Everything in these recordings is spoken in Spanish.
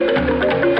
Thank you.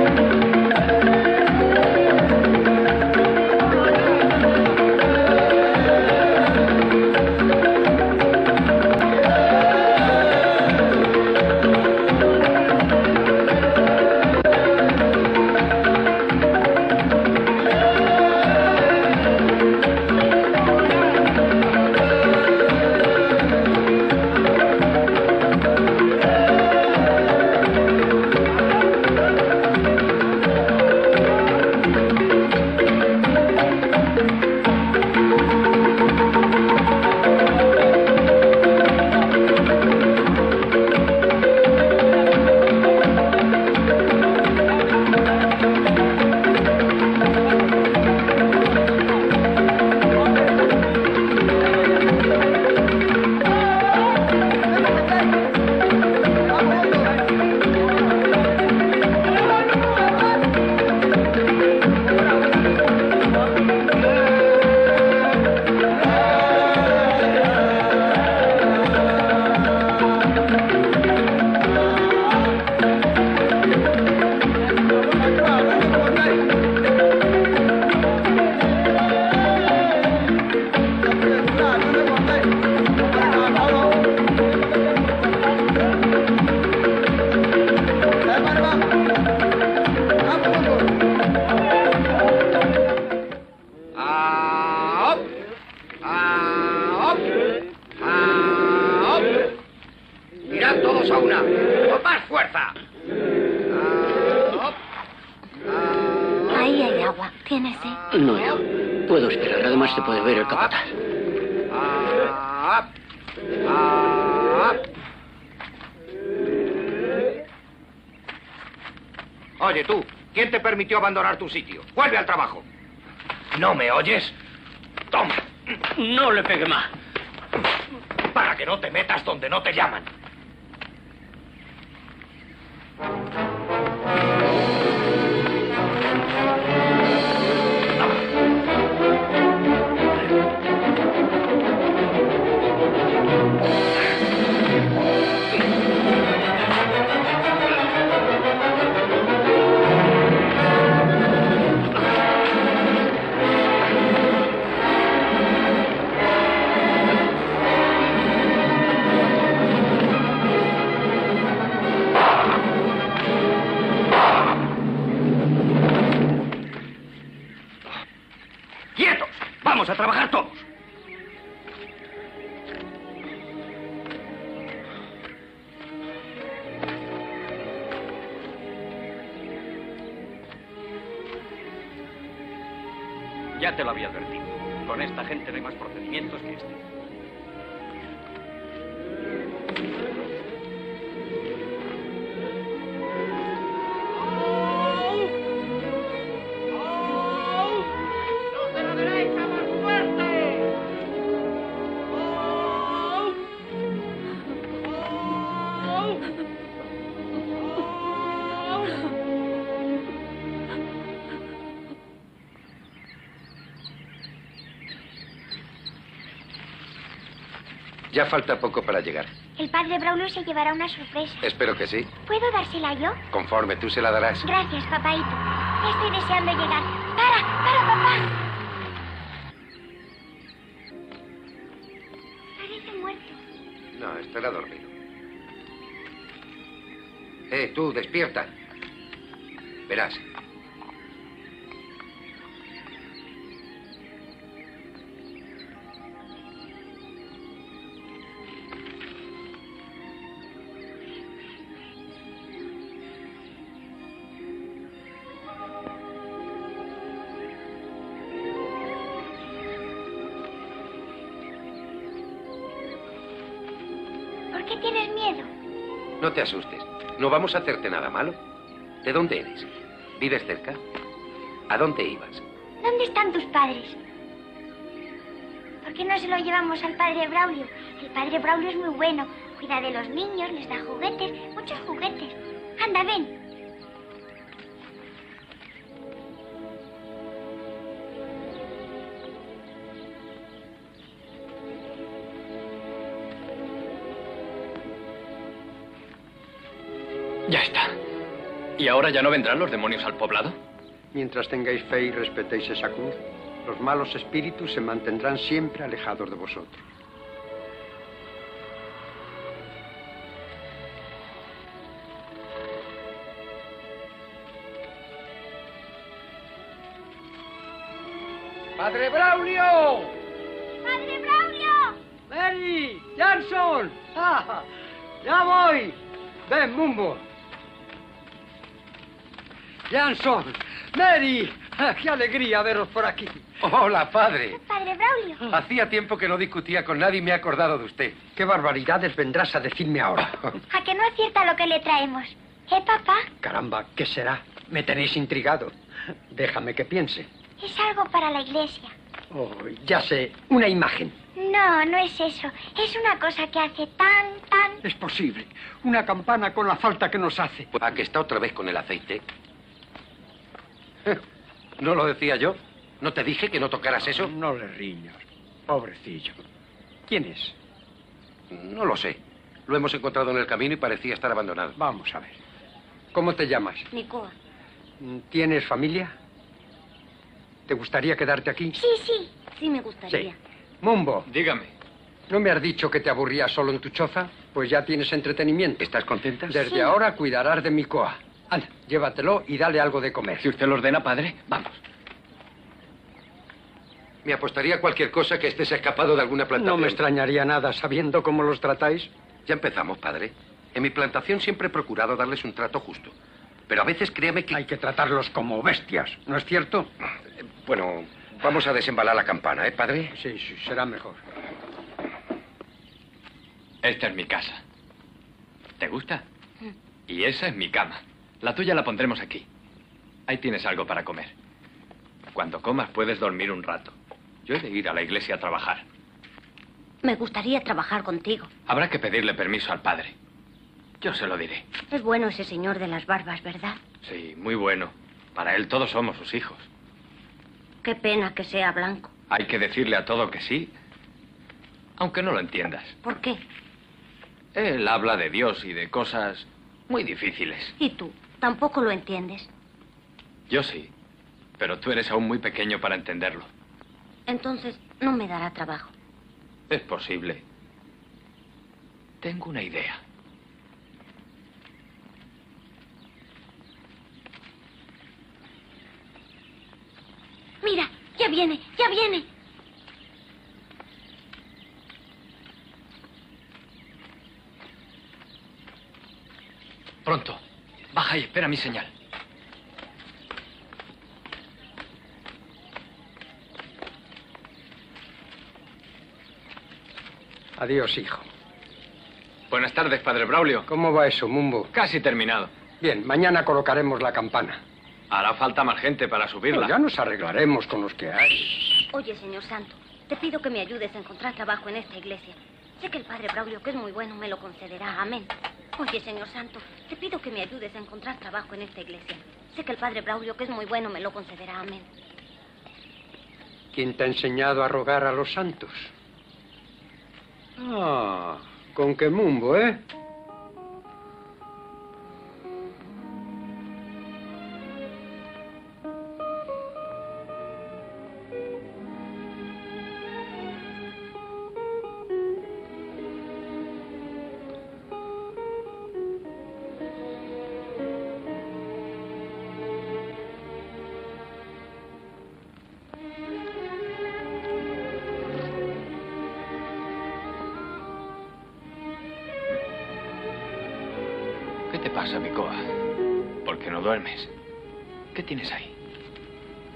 ¿Quién te permitió abandonar tu sitio? Vuelve al trabajo. ¿No me oyes? Toma. No le pegue más. Te lo había advertido. Ya falta poco para llegar. El padre Braulio se llevará una sorpresa. Espero que sí. ¿Puedo dársela yo? Conforme tú se la darás. Gracias, papaito. Estoy deseando llegar. ¡Para! ¡Para, papá! Parece muerto. No, estará dormido. Eh, tú, despierta. No vamos a hacerte nada malo. ¿De dónde eres? ¿Vives cerca? ¿A dónde ibas? ¿Dónde están tus padres? ¿Por qué no se lo llevamos al padre Braulio? El padre Braulio es muy bueno. Cuida de los niños, les da juguetes, muchos juguetes. Anda, ven. ¿Y ahora ya no vendrán los demonios al poblado? Mientras tengáis fe y respetéis esa cruz, los malos espíritus se mantendrán siempre alejados de vosotros. ¡Padre Braulio! ¡Padre Braulio! ¡Mary! ¡Jansson! ¡Ah! ¡Ya voy! ¡Ven, Mumbo! ¡Jansson! ¡Mary! Ah, ¡Qué alegría veros por aquí! Hola, padre. Padre Braulio. Hacía tiempo que no discutía con nadie y me he acordado de usted. ¿Qué barbaridades vendrás a decirme ahora? ¿A que no acierta lo que le traemos? ¿Eh, papá? Caramba, ¿qué será? Me tenéis intrigado. Déjame que piense. Es algo para la iglesia. Oh, ya sé, una imagen. No, no es eso. Es una cosa que hace tan, tan... Es posible. Una campana con la falta que nos hace. ¿A que está otra vez con el aceite? ¿No lo decía yo? ¿No te dije que no tocaras eso? No le riñas. Pobrecillo. ¿Quién es? No lo sé. Lo hemos encontrado en el camino y parecía estar abandonado. Vamos a ver. ¿Cómo te llamas? Nicoa. ¿Tienes familia? ¿Te gustaría quedarte aquí? Sí, sí. Sí, me gustaría. Sí. Mumbo, Dígame. ¿no me has dicho que te aburrías solo en tu choza? Pues ya tienes entretenimiento. ¿Estás contenta? Desde Sí. ahora cuidarás de mi coa. Anda, llévatelo y dale algo de comer. Si usted lo ordena, padre, vamos. Me apostaría cualquier cosa que estés escapado de alguna plantación. No me extrañaría nada sabiendo cómo los tratáis. Ya empezamos, padre. En mi plantación siempre he procurado darles un trato justo. Pero a veces créame que... Hay que tratarlos como bestias, ¿no es cierto? Bueno, vamos a desembalar la campana, ¿eh, padre? Sí, sí, será mejor. Esta es mi casa. ¿Te gusta? Y esa es mi cama. La tuya la pondremos aquí. Ahí tienes algo para comer. Cuando comas puedes dormir un rato. Yo he de ir a la iglesia a trabajar. Me gustaría trabajar contigo. Habrá que pedirle permiso al padre. Yo se lo diré. Es bueno ese señor de las barbas, ¿verdad? Sí, muy bueno. Para él todos somos sus hijos. Qué pena que sea blanco. Hay que decirle a todo que sí, aunque no lo entiendas. ¿Por qué? Él habla de Dios y de cosas muy difíciles. ¿Y tú? ¿Tampoco lo entiendes? Yo sí, pero tú eres aún muy pequeño para entenderlo. Entonces no me dará trabajo. Es posible. Tengo una idea. Mira, ya viene, ya viene. Pronto. Baja y espera mi señal. Adiós, hijo. Buenas tardes, padre Braulio. ¿Cómo va eso, Mumbo? Casi terminado. Bien, mañana colocaremos la campana. Hará falta más gente para subirla. Ya nos arreglaremos con los que hay. Oye, señor Santo, te pido que me ayudes a encontrar trabajo en esta iglesia. Sé que el padre Braulio, que es muy bueno, me lo concederá. Amén. Oye, señor Santo, te pido que me ayudes a encontrar trabajo en esta iglesia. Sé que el padre Braulio, que es muy bueno, me lo concederá. Amén. ¿Quién te ha enseñado a rogar a los santos? Ah, con qué Mumbo, ¿eh? Tienes ahí?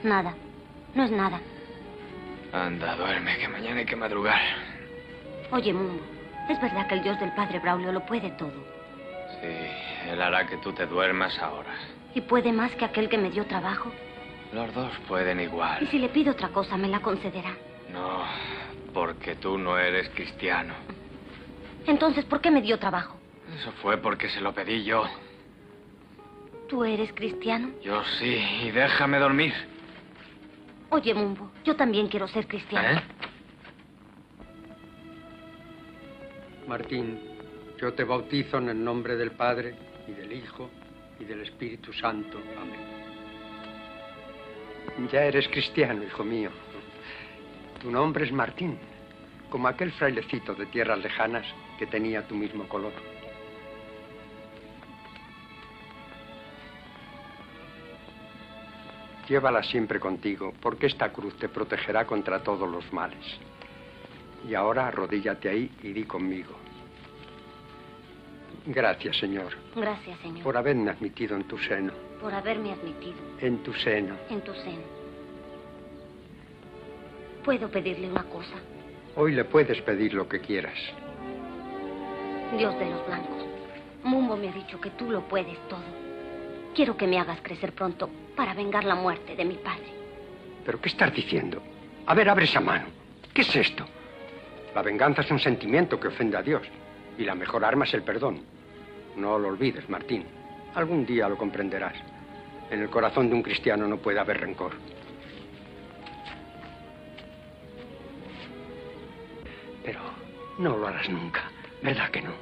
Nada. No es nada. Anda, duerme, que mañana hay que madrugar. Oye, Mumbo, es verdad que el Dios del padre Braulio lo puede todo. Sí, él hará que tú te duermas ahora. ¿Y puede más que aquel que me dio trabajo? Los dos pueden Y igual. si le pido otra cosa, me la concederá. No, porque tú no eres cristiano. Entonces, ¿por qué me dio trabajo? Eso fue porque se lo pedí yo. ¿Tú eres cristiano? Yo sí, y déjame dormir. Oye, Mumbo, yo también quiero ser cristiano. ¿Eh? Martín, yo te bautizo en el nombre del Padre y del Hijo y del Espíritu Santo. Amén. Ya eres cristiano, hijo mío. Tu nombre es Martín, como aquel frailecito de tierras lejanas que tenía tu mismo color. Llévala siempre contigo, porque esta cruz te protegerá contra todos los males. Y ahora arrodíllate ahí y di conmigo. Gracias, Señor, Gracias, Señor, por haberme admitido en tu seno, por haberme admitido en tu seno. en tu seno. ¿Puedo pedirle una cosa? Hoy le puedes pedir lo que quieras. Dios de los blancos, Mumbo me ha dicho que tú lo puedes todo. Quiero que me hagas crecer pronto para vengar la muerte de mi padre. ¿Pero qué estás diciendo? A ver, abre esa mano. ¿Qué es esto? La venganza es un sentimiento que ofende a Dios. Y la mejor arma es el perdón. No lo olvides, Martín. Algún día lo comprenderás. En el corazón de un cristiano no puede haber rencor. Pero no lo harás nunca, ¿verdad que no?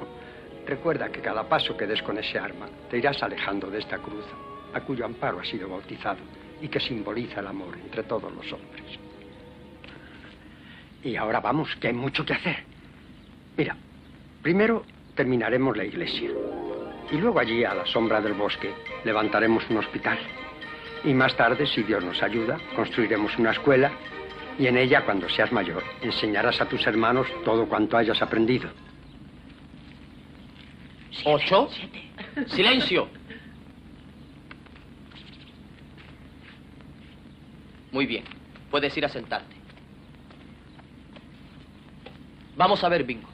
Recuerda que cada paso que des con ese arma te irás alejando de esta cruz, a cuyo amparo has sido bautizado y que simboliza el amor entre todos los hombres. Y ahora vamos, que hay mucho que hacer. Mira, primero terminaremos la iglesia. Y luego allí, a la sombra del bosque, levantaremos un hospital. Y más tarde, si Dios nos ayuda, construiremos una escuela y en ella, cuando seas mayor, enseñarás a tus hermanos todo cuanto hayas aprendido. Ocho. Silencio. Muy bien. Puedes ir a sentarte. Vamos a ver, Bingo.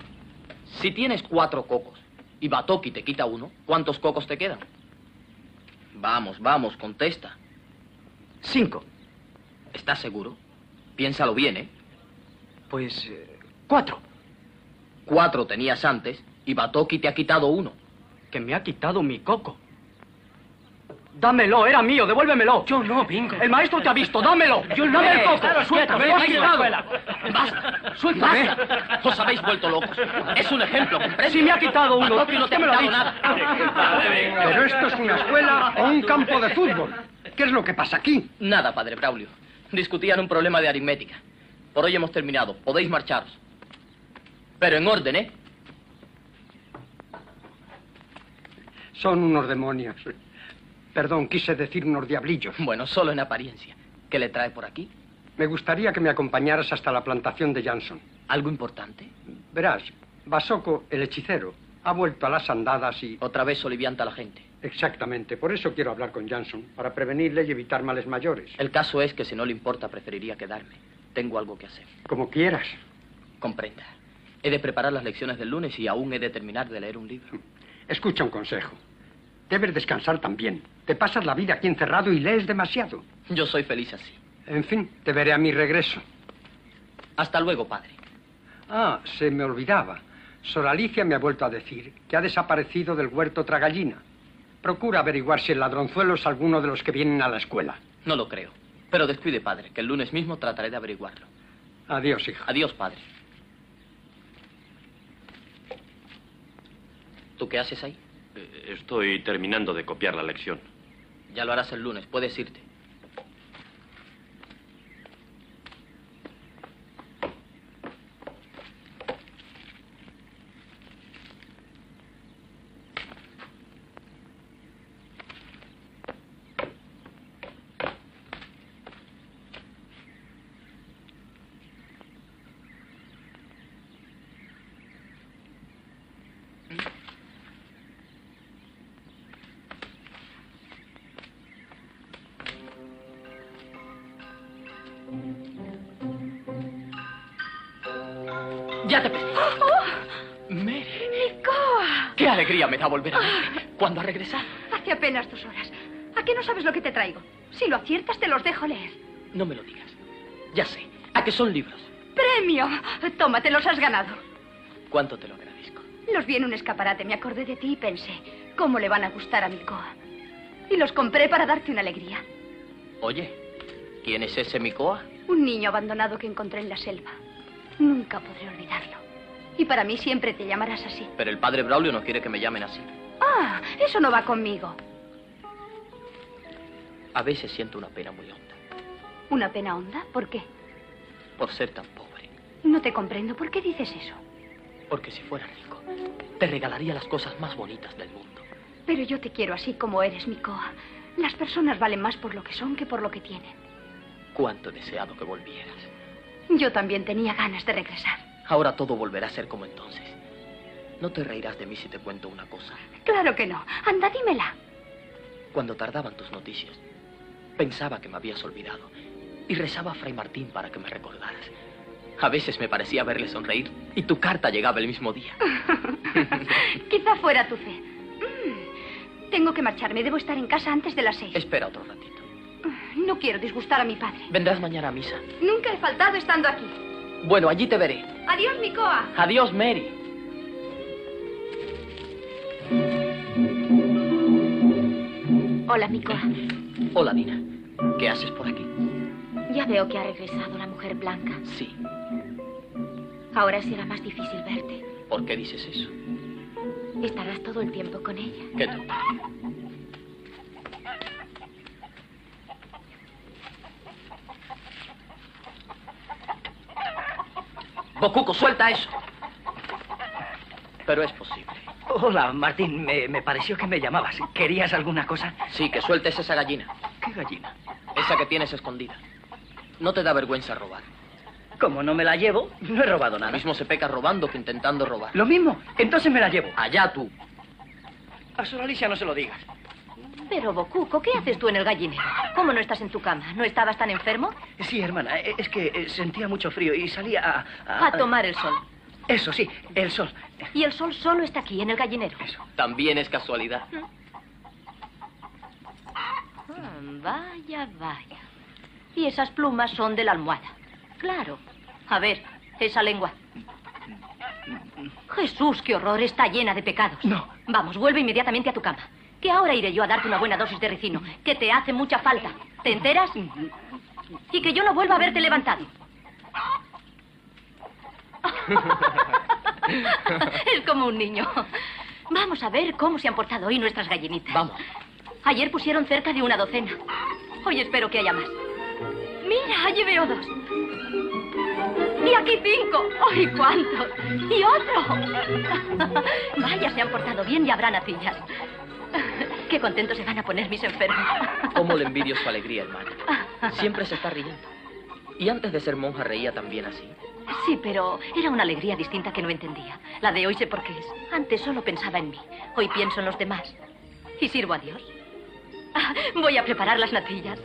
Si tienes cuatro cocos y Batoki te quita uno, ¿cuántos cocos te quedan? Vamos, vamos, contesta. Cinco. ¿Estás seguro? Piénsalo bien, ¿eh? Pues eh, cuatro. Cuatro tenías antes y Batoki te ha quitado uno. Que me ha quitado mi coco. Dámelo, era mío, devuélvemelo. Yo no, Bingo. El maestro te ha visto, dámelo. Yo no. Dame el coco. Claro, Suéltame, ven. ¡Basta! Suéltame. ¡Basta! Os habéis vuelto locos. Es un ejemplo, ¿comprendes? Si me ha quitado uno, no te ha usted me lo ha quitado dicho. nada. Pero esto es una escuela o un campo de fútbol. ¿Qué es lo que pasa aquí? Nada, padre Braulio. Discutían un problema de aritmética. Por hoy hemos terminado. Podéis marcharos. Pero en orden, ¿eh? Son unos demonios. Perdón, quise decir unos diablillos. Bueno, solo en apariencia. ¿Qué le trae por aquí? Me gustaría que me acompañaras hasta la plantación de Jansson. ¿Algo importante? Verás, Basoko, el hechicero, ha vuelto a las andadas y... Otra vez solivianta a la gente. Exactamente, por eso quiero hablar con Jansson, para prevenirle y evitar males mayores. El caso es que si no le importa, preferiría quedarme. Tengo algo que hacer. Como quieras. Comprenda. He de preparar las lecciones del lunes y aún he de terminar de leer un libro. Escucha un consejo. Debes descansar también. Te pasas la vida aquí encerrado y lees demasiado. Yo soy feliz así. En fin, te veré a mi regreso. Hasta luego, padre. Ah, se me olvidaba. Sor Alicia me ha vuelto a decir que ha desaparecido del huerto otra gallina. Procura averiguar si el ladronzuelo es alguno de los que vienen a la escuela. No lo creo. Pero descuide, padre, que el lunes mismo trataré de averiguarlo. Adiós, hija. Adiós, padre. ¿Tú qué haces ahí? Eh, Estoy terminando de copiar la lección. Ya lo harás el lunes. Puedes irte. Me da volver a verte. ¿Cuándo a regresar? Hace apenas dos horas. ¿A qué no sabes lo que te traigo? Si lo aciertas, te los dejo leer. No me lo digas. Ya sé. ¿A qué son libros? ¡Premio! Toma, te los has ganado. ¿Cuánto te lo agradezco? Los vi en un escaparate, me acordé de ti y pensé, ¿cómo le van a gustar a Nicoa? Y los compré para darte una alegría. Oye, ¿quién es ese Mikoa? Un niño abandonado que encontré en la selva. Nunca podré olvidarlo. Y para mí siempre te llamarás así. Pero el padre Braulio no quiere que me llamen así. Ah, eso no va conmigo. A veces siento una pena muy honda ¿Una pena honda? ¿Por qué? por ser tan pobre. No te comprendo. ¿Por qué dices eso? Porque si fuera rico, te regalaría las cosas más bonitas del mundo. Pero yo te quiero así como eres, Mikoa. Las personas valen más por lo que son que por lo que tienen. Cuánto he deseado que volvieras. Yo también tenía ganas de regresar. Ahora todo volverá a ser como entonces. No te reirás de mí si te cuento una cosa. Claro que no. Anda, dímela. Cuando tardaban tus noticias, pensaba que me habías olvidado y rezaba a Fray Martín para que me recordaras. A veces me parecía verle sonreír y tu carta llegaba el mismo día. Quizá fuera tu fe. Mm, Tengo que marcharme. Debo estar en casa antes de las seis. Espera otro ratito. No quiero disgustar a mi padre. Vendrás mañana a misa. Nunca he faltado estando aquí. Bueno, allí te veré. Adiós, Mikoa. Adiós, Mary. Hola, Mikoa. Hola, Dina. ¿Qué haces por aquí? Ya veo que ha regresado la mujer blanca. Sí. Ahora será más difícil verte. ¿Por qué dices eso? Estarás todo el tiempo con ella. ¿Qué tú? Bocuco, suelta eso. Pero es posible. Hola, Martín. Me, me pareció que me llamabas. ¿Querías alguna cosa? Sí, que sueltes esa gallina. ¿Qué gallina? Esa que tienes escondida. No te da vergüenza robar. Como no me la llevo, no he robado Lo nada. mismo se peca robando que intentando robar. Lo mismo. Entonces me la llevo. Allá tú. A Sor Alicia no se lo digas. Pero, Bocuco, ¿qué haces tú en el gallinero? ¿Cómo no estás en tu cama? ¿No estabas tan enfermo? Sí, hermana. eh, Es que eh, sentía mucho frío y salía a... A tomar el sol. Eso, sí. El sol. Y el sol solo está aquí, en el gallinero. También es casualidad. Ah, vaya, vaya. Y esas plumas son de la almohada. Claro. A ver, esa lengua. Jesús, qué horror, está llena de pecados. No. Vamos, vuelve inmediatamente a tu cama. Que ahora iré yo a darte una buena dosis de ricino, que te hace mucha falta. ¿Te enteras? Y que yo no vuelva a verte levantado. es como un niño. Vamos a ver cómo se han portado hoy nuestras gallinitas. Vamos. Ayer pusieron cerca de una docena. Hoy espero que haya más. Mira, allí veo dos. Y aquí cinco. ¡Ay, cuántos! Y otro. Vaya, se han portado bien y habrá nacillas. Qué contentos se van a poner mis enfermos. ¿Cómo le envidio su alegría, hermana? Siempre se está riendo. Y antes de ser monja reía también así. Sí, pero era una alegría distinta que no entendía. La de hoy sé por qué es. Antes solo pensaba en mí. Hoy pienso en los demás. Y sirvo a Dios. Ah, Voy a preparar las natillas.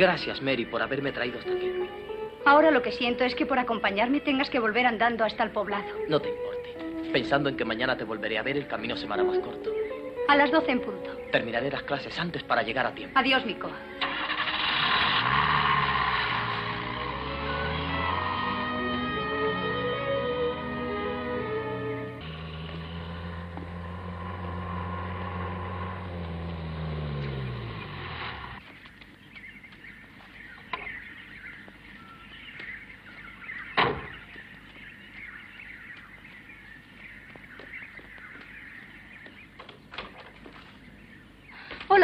Gracias, Mary, por haberme traído hasta aquí. Ahora lo que siento es que por acompañarme tengas que volver andando hasta el poblado. No te importe. Pensando en que mañana te volveré a ver, el camino se me hará más corto. A las doce en punto. Terminaré las clases antes para llegar a tiempo. Adiós, Mico.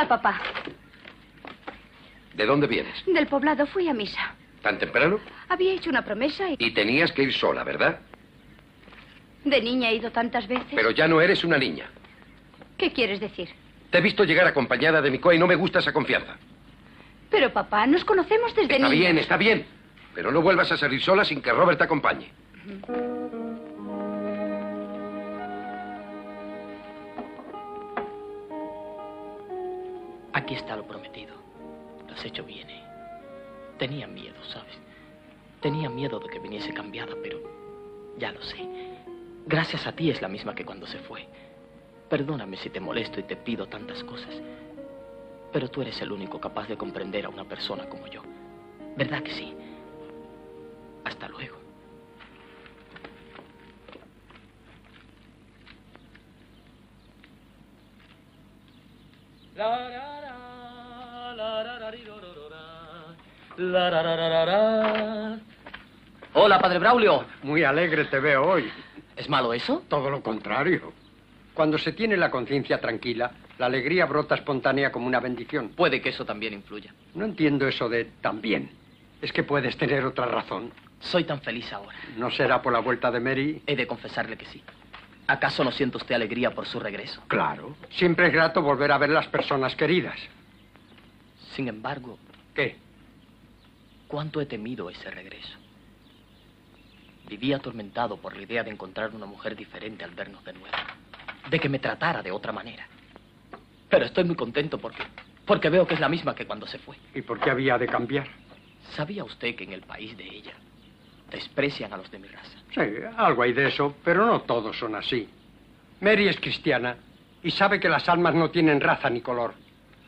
Papá. ¿De dónde vienes? Del poblado fui a misa. ¿Tan temprano? Había hecho una promesa y Y tenías que ir sola, ¿verdad? de niña he ido tantas veces. Pero ya no eres una niña. ¿Qué quieres decir? Te he visto llegar acompañada de Mikoa y no me gusta esa confianza. Pero, papá, nos conocemos desde Está niños. bien, está bien. Pero no vuelvas a salir sola sin que Robert te acompañe. Aquí está lo prometido. Lo has hecho bien, ¿eh? Tenía miedo, ¿sabes? Tenía miedo de que viniese cambiada, pero ya lo sé. Gracias a ti es la misma que cuando se fue. Perdóname si te molesto y te pido tantas cosas. Pero tú eres el único capaz de comprender a una persona como yo. ¿Verdad que sí? Hasta luego. Hola, padre Braulio. Muy alegre te veo hoy. ¿Es malo eso? Todo lo contrario. Cuando se tiene la conciencia tranquila, la alegría brota espontánea como una bendición. Puede que eso también influya. No entiendo eso de también. Es que puedes tener otra razón. Soy tan feliz ahora. ¿No será por la vuelta de Mary? He de confesarle que sí. ¿Acaso no siente usted alegría por su regreso? Claro. Siempre es grato volver a ver las personas queridas. Sin embargo, ¿Qué? ¿Cuánto he temido ese regreso? Viví atormentado por la idea de encontrar una mujer diferente al vernos de nuevo. De que me tratara de otra manera. Pero estoy muy contento porque, porque veo que es la misma que cuando se fue. ¿Y por qué había de cambiar? ¿Sabía usted que en el país de ella desprecian a los de mi raza? Sí, algo hay de eso, pero no todos son así. Mary es cristiana y sabe que las almas no tienen raza ni color.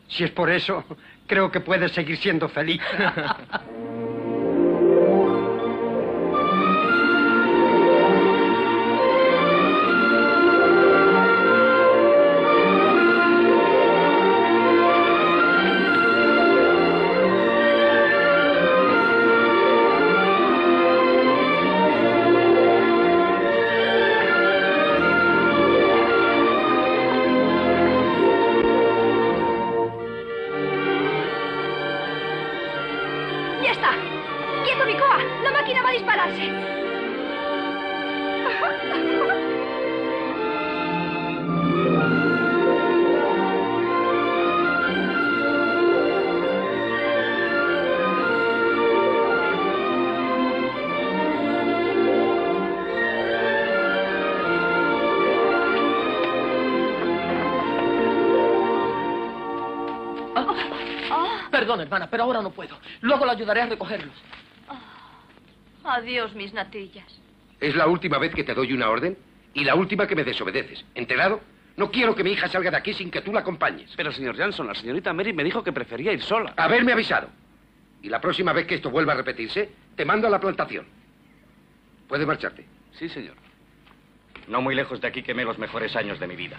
Si es por eso, creo que puede seguir siendo feliz. Perdón, hermana, pero ahora no puedo. Luego la ayudaré a recogerlos. Adiós, mis natillas. Es la última vez que te doy una orden y la última que me desobedeces. ¿Enterado? No quiero que mi hija salga de aquí sin que tú la acompañes. Pero, señor Jansson, la señorita Mary me dijo que prefería ir sola. Haberme avisado. Y la próxima vez que esto vuelva a repetirse, te mando a la plantación. Puedes marcharte. Sí, señor. No muy lejos de aquí quemé los mejores años de mi vida.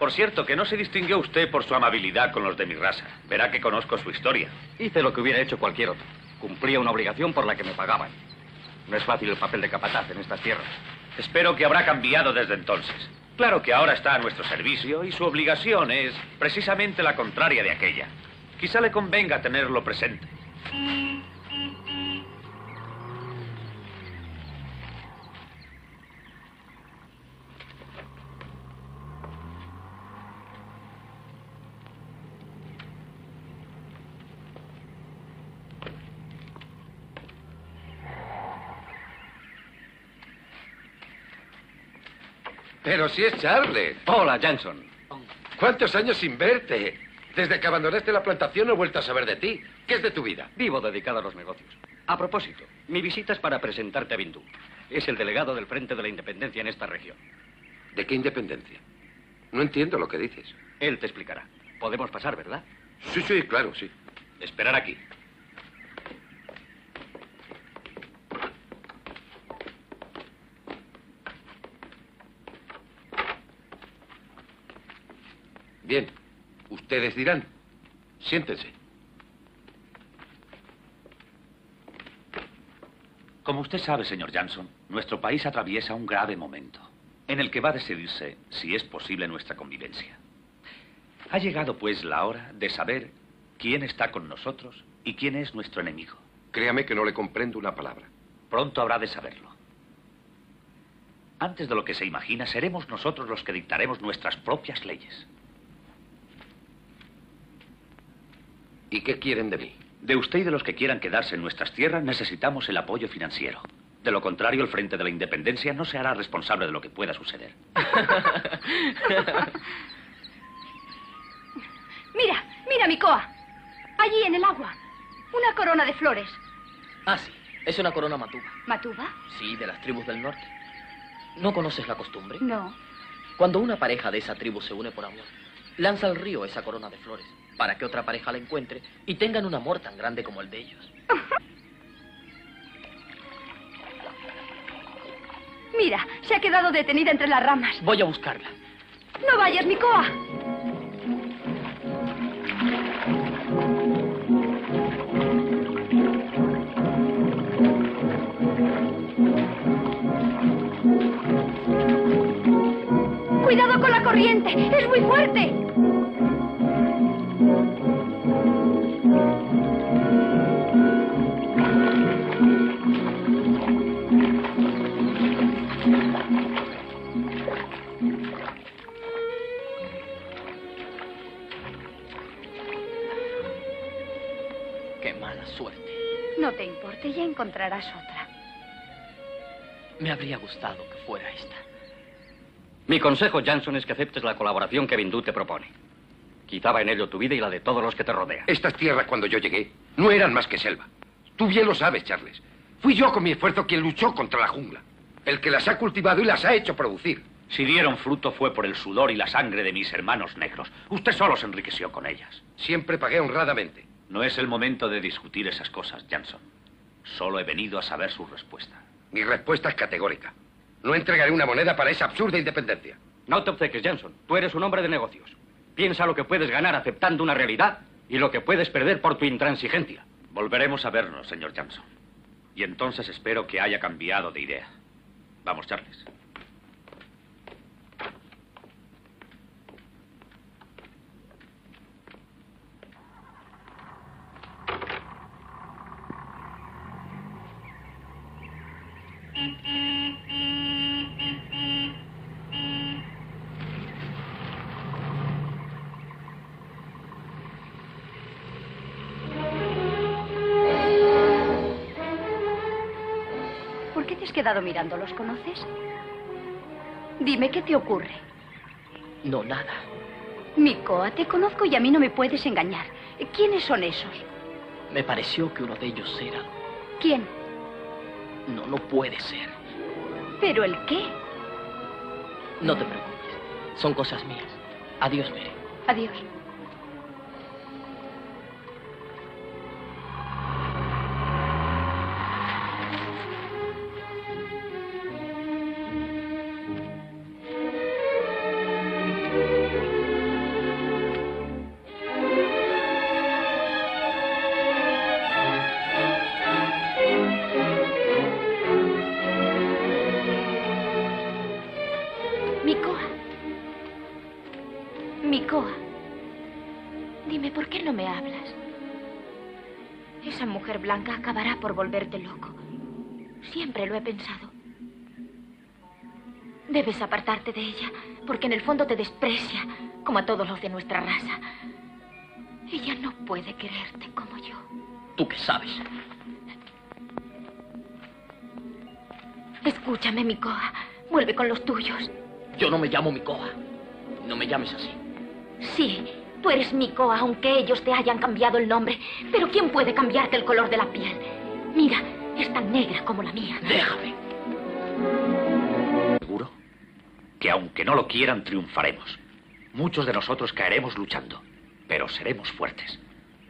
Por cierto, que no se distinguió usted por su amabilidad con los de mi raza. Verá que conozco su historia. Hice lo que hubiera hecho cualquier otro. Cumplía una obligación por la que me pagaban. No es fácil el papel de capataz en estas tierras. Espero que habrá cambiado desde entonces. Claro que ahora está a nuestro servicio y su obligación es precisamente la contraria de aquella. Quizá le convenga tenerlo presente. Pero si es Charles. Hola, Jansson. ¿Cuántos años sin verte? Desde que abandonaste la plantación no he vuelto a saber de ti. ¿Qué es de tu vida? Vivo dedicado a los negocios. A propósito, mi visita es para presentarte a Bindú. Es el delegado del Frente de la Independencia en esta región. ¿De qué independencia? No entiendo lo que dices. Él te explicará. Podemos pasar, ¿verdad? Sí, sí, claro, sí. Esperar aquí. Bien. Ustedes dirán. Siéntense. Como usted sabe, señor Johnson, nuestro país atraviesa un grave momento en el que va a decidirse si es posible nuestra convivencia. Ha llegado, pues, la hora de saber quién está con nosotros y quién es nuestro enemigo. Créame que no le comprendo una palabra. Pronto habrá de saberlo. Antes de lo que se imagina, seremos nosotros los que dictaremos nuestras propias leyes. ¿Y qué quieren de mí? De usted y de los que quieran quedarse en nuestras tierras necesitamos el apoyo financiero. De lo contrario, el Frente de la Independencia no se hará responsable de lo que pueda suceder. Mira, mira, Micoa. Allí en el agua. Una corona de flores. Ah, sí. Es una corona matuba. ¿Matuba? Sí, de las tribus del norte. ¿No conoces la costumbre? No. Cuando una pareja de esa tribu se une por amor, lanza al río esa corona de flores para que otra pareja la encuentre y tengan un amor tan grande como el de ellos. Mira, se ha quedado detenida entre las ramas. Voy a buscarla. No vayas, Micoa. Cuidado con la corriente, es muy fuerte. Qué mala suerte. No te importe, ya encontrarás otra. Me habría gustado que fuera esta. Mi consejo, Johnson, es que aceptes la colaboración que Bindú te propone. Quizá va en ello tu vida y la de todos los que te rodean. Estas tierras, cuando yo llegué, no eran más que selva. Tú bien lo sabes, Charles. Fui yo con mi esfuerzo quien luchó contra la jungla. El que las ha cultivado y las ha hecho producir. Si dieron fruto fue por el sudor y la sangre de mis hermanos negros. Usted solo se enriqueció con ellas. Siempre pagué honradamente. No es el momento de discutir esas cosas, Johnson. Solo he venido a saber su respuesta. Mi respuesta es categórica. No entregaré una moneda para esa absurda independencia. No te obceques, Johnson. Tú eres un hombre de negocios. Piensa lo que puedes ganar aceptando una realidad y lo que puedes perder por tu intransigencia. Volveremos a vernos, señor Johnson. Y entonces espero que haya cambiado de idea. Vamos, Charles. Quedado mirando? ¿Los conoces? Dime, ¿qué te ocurre? No, nada. Micoa, te conozco y a mí no me puedes engañar. ¿Quiénes son esos? Me pareció que uno de ellos era... ¿Quién? No, no puede ser. ¿Pero el qué? No te preocupes. Son cosas mías. Adiós, Mary. Adiós. Por volverte loco. Siempre lo he pensado. Debes apartarte de ella, porque en el fondo te desprecia, como a todos los de nuestra raza. Ella no puede quererte como yo. ¿Tú qué sabes? Escúchame, Micoa. Vuelve con los tuyos. Yo no me llamo Micoa. No me llames así. Sí, tú eres Micoa, aunque ellos te hayan cambiado el nombre. Pero ¿quién puede cambiarte el color de la piel? Mira, es tan negra como la mía. Déjame. Seguro que aunque no lo quieran, triunfaremos. Muchos de nosotros caeremos luchando, pero seremos fuertes.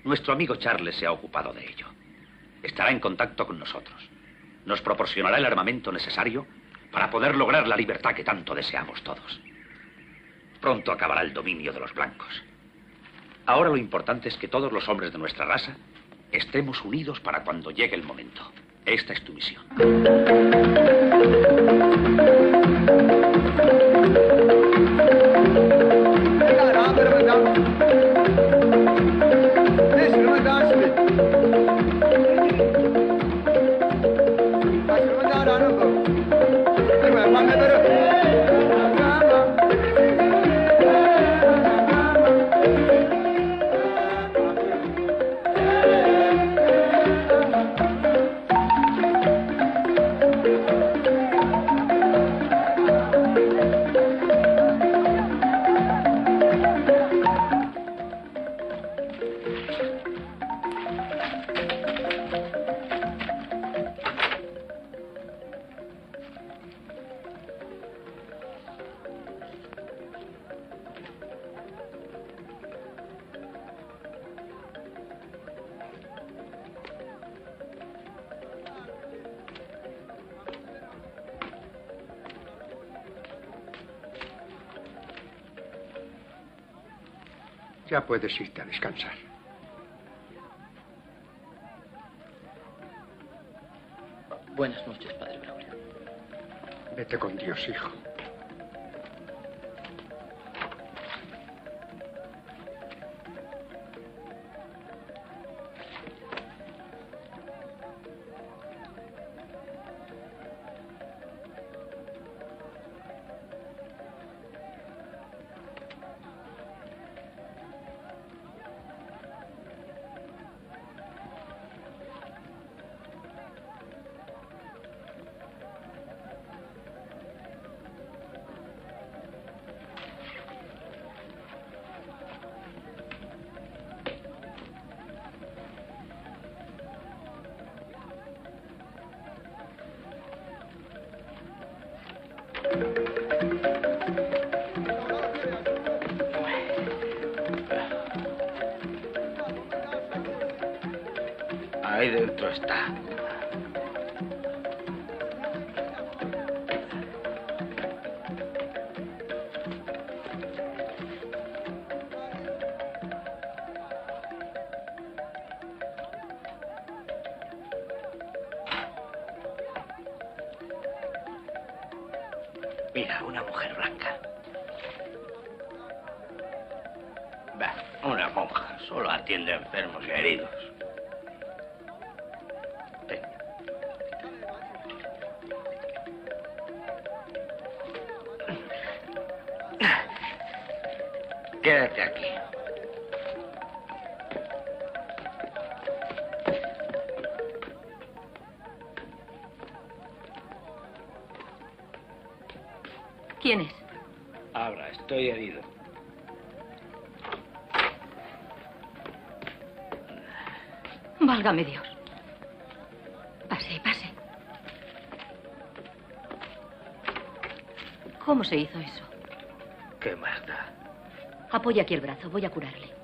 Nuestro amigo Charles se ha ocupado de ello. Estará en contacto con nosotros. Nos proporcionará el armamento necesario para poder lograr la libertad que tanto deseamos todos. Pronto acabará el dominio de los blancos. Ahora lo importante es que todos los hombres de nuestra raza estemos unidos para cuando llegue el momento. Esta es tu misión. Ya puedes irte a descansar. Buenas noches, padre Braulio. Vete con Dios, hijo. Válgame Dios. Pase, pase. ¿Cómo se hizo eso? ¿Qué más da? Apoya aquí el brazo, voy a curarle.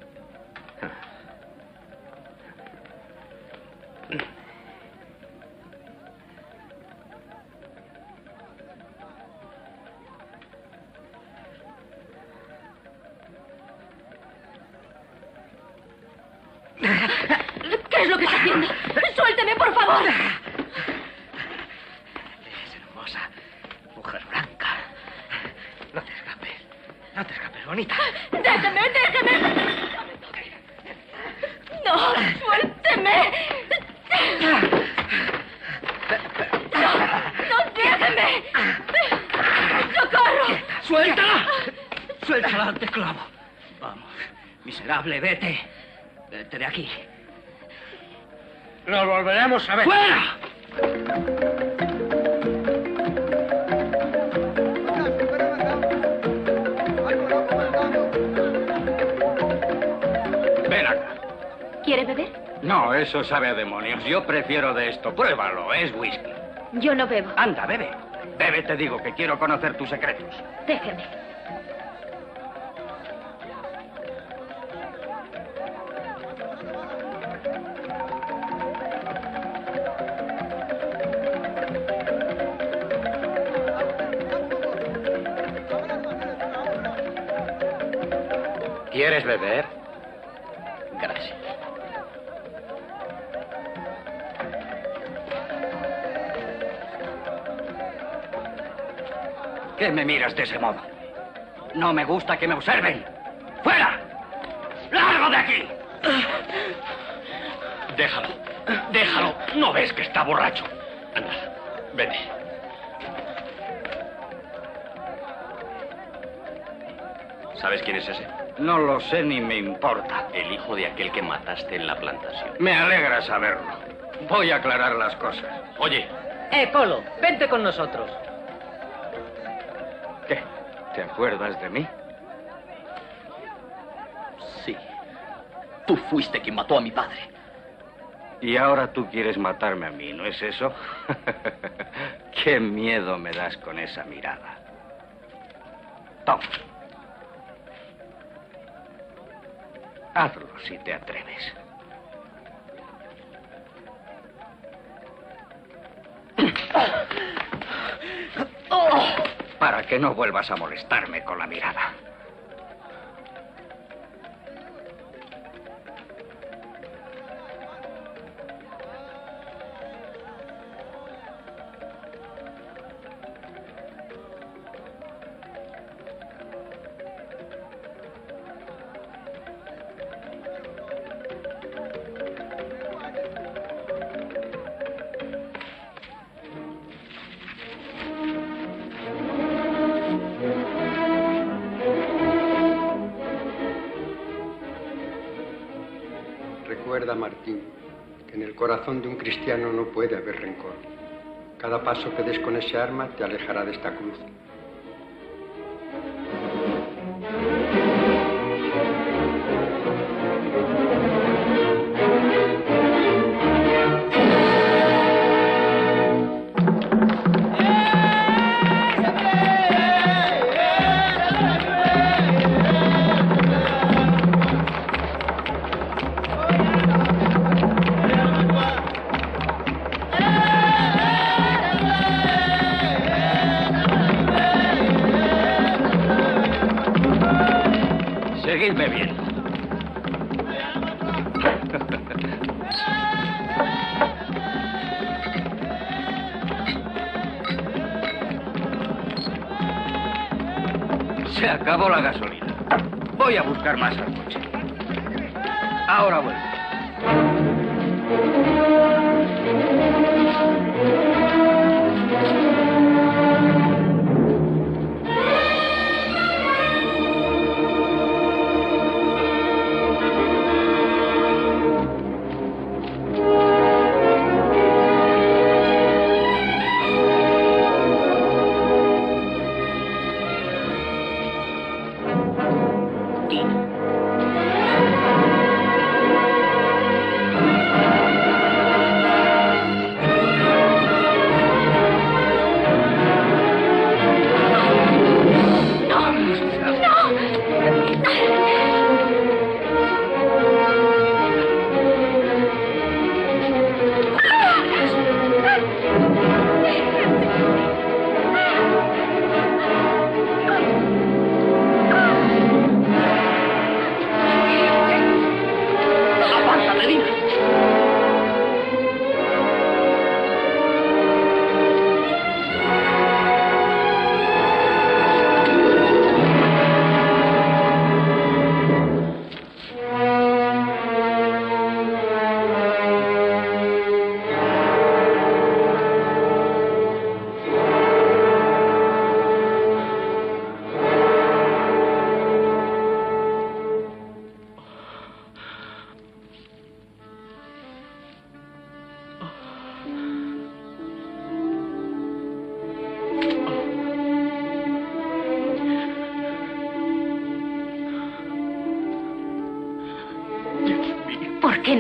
Sabe a demonios. Yo prefiero de esto. Pruébalo, es whisky. Yo no bebo. Anda, bebe. Bebe, te digo, que quiero conocer tus secretos. Déjeme. ¿Qué me miras de ese modo? No me gusta que me observen. ¡Fuera! ¡Largo de aquí! Déjalo. Déjalo. ¿No ves que está borracho? Anda, vete. ¿Sabes quién es ese? No lo sé ni me importa. El hijo de aquel que mataste en la plantación. Me alegra saberlo. Voy a aclarar las cosas. Oye, Eh, Polo, vente con nosotros. ¿Qué? ¿Te acuerdas de mí? Sí. Tú fuiste quien mató a mi padre. Y ahora tú quieres matarme a mí, ¿no es eso? Qué miedo me das con esa mirada. Toma. Hazlo si te atreves. Para que no vuelvas a molestarme con la mirada. Un cristiano no puede haber rencor. Cada paso que des con ese arma te alejará de esta cruz.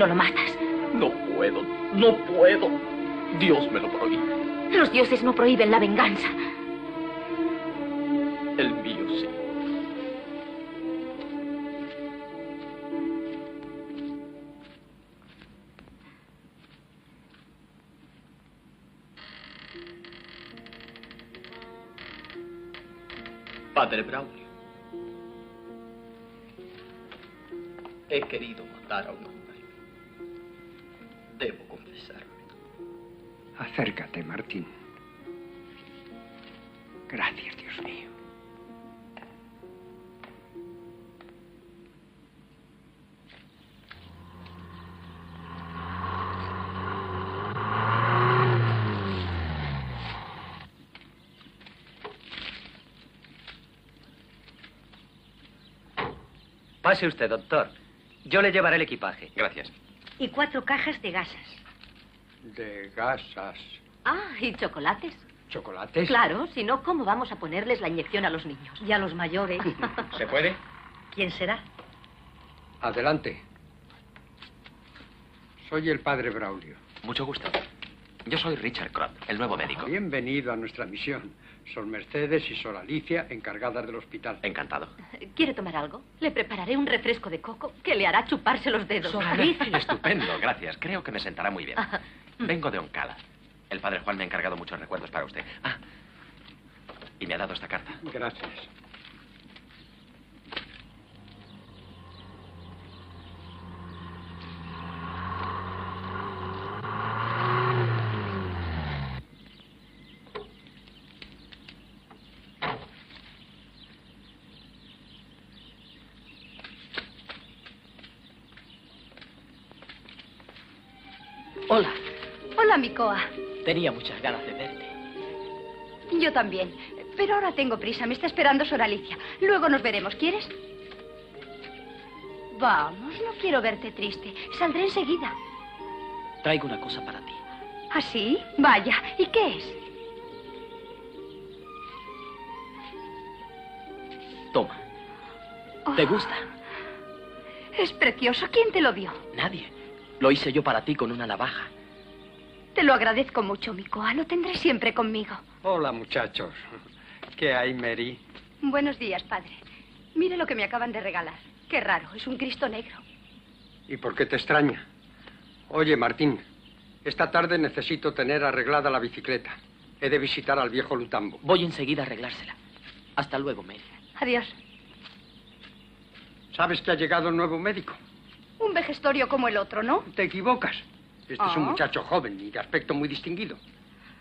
Lo matas? No puedo, no puedo. Dios me lo prohíbe. Los dioses no prohíben la venganza. Pase usted, doctor. Yo le llevaré el equipaje. Gracias. Y cuatro cajas de gasas. De gasas. Ah, ¿y chocolates? ¿Chocolates? Claro, si no, ¿cómo vamos a ponerles la inyección a los niños? Y a los mayores. ¿Se puede? ¿Quién será? Adelante. Soy el padre Braulio. Mucho gusto. Yo soy Richard Crott, el nuevo médico. Bienvenido a nuestra misión. Son Mercedes y Sor Alicia, encargadas del hospital. Encantado. ¿Quiere tomar algo? Le prepararé un refresco de coco que le hará chuparse los dedos. Estupendo, gracias. Creo que me sentará muy bien. Vengo de Oncala. El padre Juan me ha encargado muchos recuerdos para usted. Ah, y me ha dado esta carta. Gracias. Hola, Hola, Micoa. Tenía muchas ganas de verte. Yo también. Pero ahora tengo prisa. Me está esperando Sor Alicia. Luego nos veremos. ¿Quieres? Vamos, no quiero verte triste. Saldré enseguida. Traigo una cosa para ti. ¿Ah, sí? Vaya. ¿Y qué es? Toma. ¿Te gusta? Es precioso. ¿Quién te lo dio? Nadie. Lo hice yo para ti con una navaja. Te lo agradezco mucho, Mikoa. Lo tendré siempre conmigo. Hola, muchachos. ¿Qué hay, Mary? Buenos días, padre. Mire lo que me acaban de regalar. Qué raro, es un Cristo negro. ¿Y por qué te extraña? Oye, Martín, esta tarde necesito tener arreglada la bicicleta. He de visitar al viejo Lutambo. Voy enseguida a arreglársela. Hasta luego, Mary. Adiós. ¿Sabes que ha llegado el nuevo médico? Un vejestorio como el otro, ¿no? Te equivocas. Este es un Ah. muchacho joven y de aspecto muy distinguido.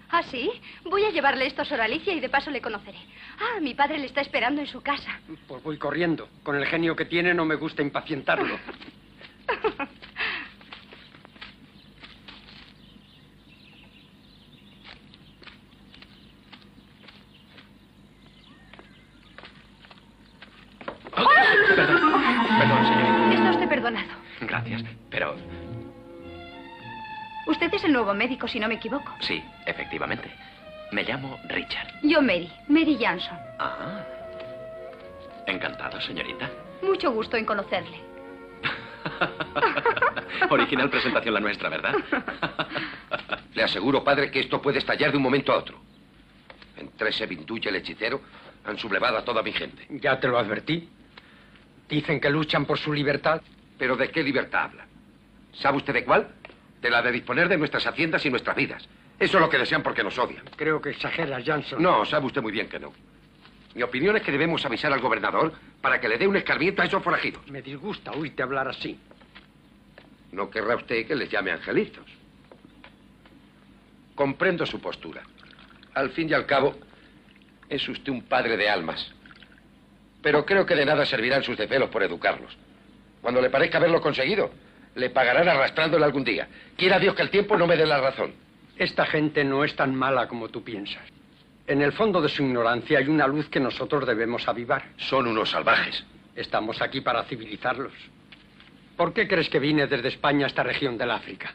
¿Ah, sí? Voy a llevarle esto a Sor Alicia y de paso le conoceré. Ah, mi padre le está esperando en su casa. Pues voy corriendo. Con el genio que tiene no me gusta impacientarlo. Perdón, señorita. Está usted perdonado. Gracias. Pero Usted es el nuevo médico, si no me equivoco. sí, efectivamente. Me llamo Richard. Yo, Mary. Mary Jansson. Ah. Encantado, señorita. Mucho gusto en conocerle. Original presentación la nuestra, ¿verdad? Le aseguro, padre, que esto puede estallar de un momento a otro. Entre ese Bindú y el hechicero han sublevado a toda mi gente. Ya te lo advertí. Dicen que luchan por su libertad. ¿Pero de qué libertad habla? ¿Sabe usted de cuál? De la de disponer de nuestras haciendas y nuestras vidas. Eso es lo que desean porque nos odian. Creo que exageras, Jansson. No, sabe usted muy bien que no. Mi opinión es que debemos avisar al gobernador para que le dé un escarmiento a esos forajidos. Me disgusta oírte hablar así. No querrá usted que les llame angelitos. Comprendo su postura. Al fin y al cabo, es usted un padre de almas. Pero creo que de nada servirán sus desvelos por educarlos. Cuando le parezca haberlo conseguido, le pagarán arrastrándole algún día. Quiera Dios que el tiempo no me dé la razón. Esta gente no es tan mala como tú piensas. En el fondo de su ignorancia hay una luz que nosotros debemos avivar. Son unos salvajes. Estamos aquí para civilizarlos. ¿Por qué crees que vine desde España a esta región del África?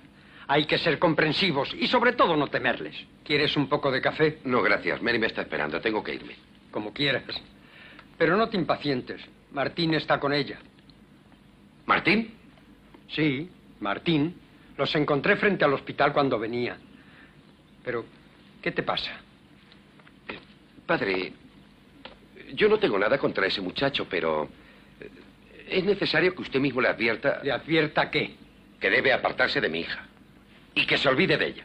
Hay que ser comprensivos y sobre todo no temerles. ¿Quieres un poco de café? No, gracias. Mary me está esperando. Tengo que irme. Como quieras. Pero no te impacientes. Martín está con ella. ¿Martín? Sí, Martín. Los encontré frente al hospital cuando venía. Pero, ¿qué te pasa? Padre, yo no tengo nada contra ese muchacho, pero eh, es necesario que usted mismo le advierta... ¿Le advierta qué? Que debe apartarse de mi hija. Y que se olvide de ella.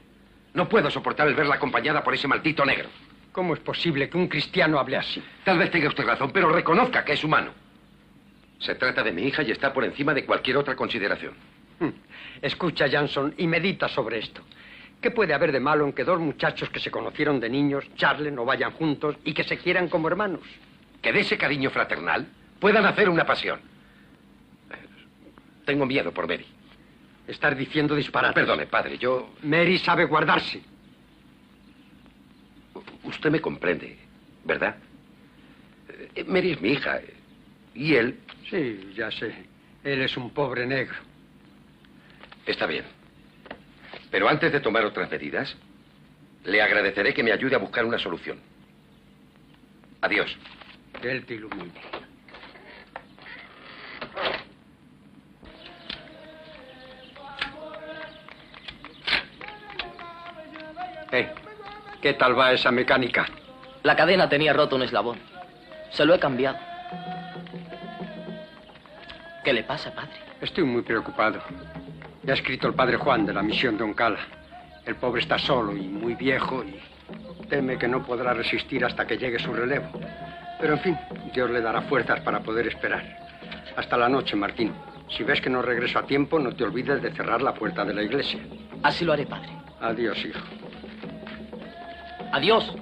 No puedo soportar el verla acompañada por ese maldito negro. ¿Cómo es posible que un cristiano hable así? Tal vez tenga usted razón, pero reconozca que es humano. Se trata de mi hija y está por encima de cualquier otra consideración. Hmm. Escucha, Jansson, y medita sobre esto. ¿Qué puede haber de malo en que dos muchachos que se conocieron de niños charlen o vayan juntos y que se quieran como hermanos? Que de ese cariño fraternal puedan hacer una pasión. Tengo miedo por Mary. Estás diciendo disparates. Perdone, padre, yo... Mary sabe guardarse. Usted me comprende, ¿verdad? Eh, Mary es mi hija. eh, Y él... Sí, ya sé. Él es un pobre negro. Está bien. Pero antes de tomar otras medidas, le agradeceré que me ayude a buscar una solución. Adiós. Que él te ilumine. Eh, ¿qué tal va esa mecánica? La cadena tenía roto un eslabón. Se lo he cambiado. ¿Qué le pasa, padre? Estoy muy preocupado. Me ha escrito el padre Juan de la misión de Oncala. El pobre está solo y muy viejo y teme que no podrá resistir hasta que llegue su relevo. Pero en fin, Dios le dará fuerzas para poder esperar. Hasta la noche, Martín. Si ves que no regreso a tiempo, no te olvides de cerrar la puerta de la iglesia. Así lo haré, padre. Adiós, hijo. Adiós.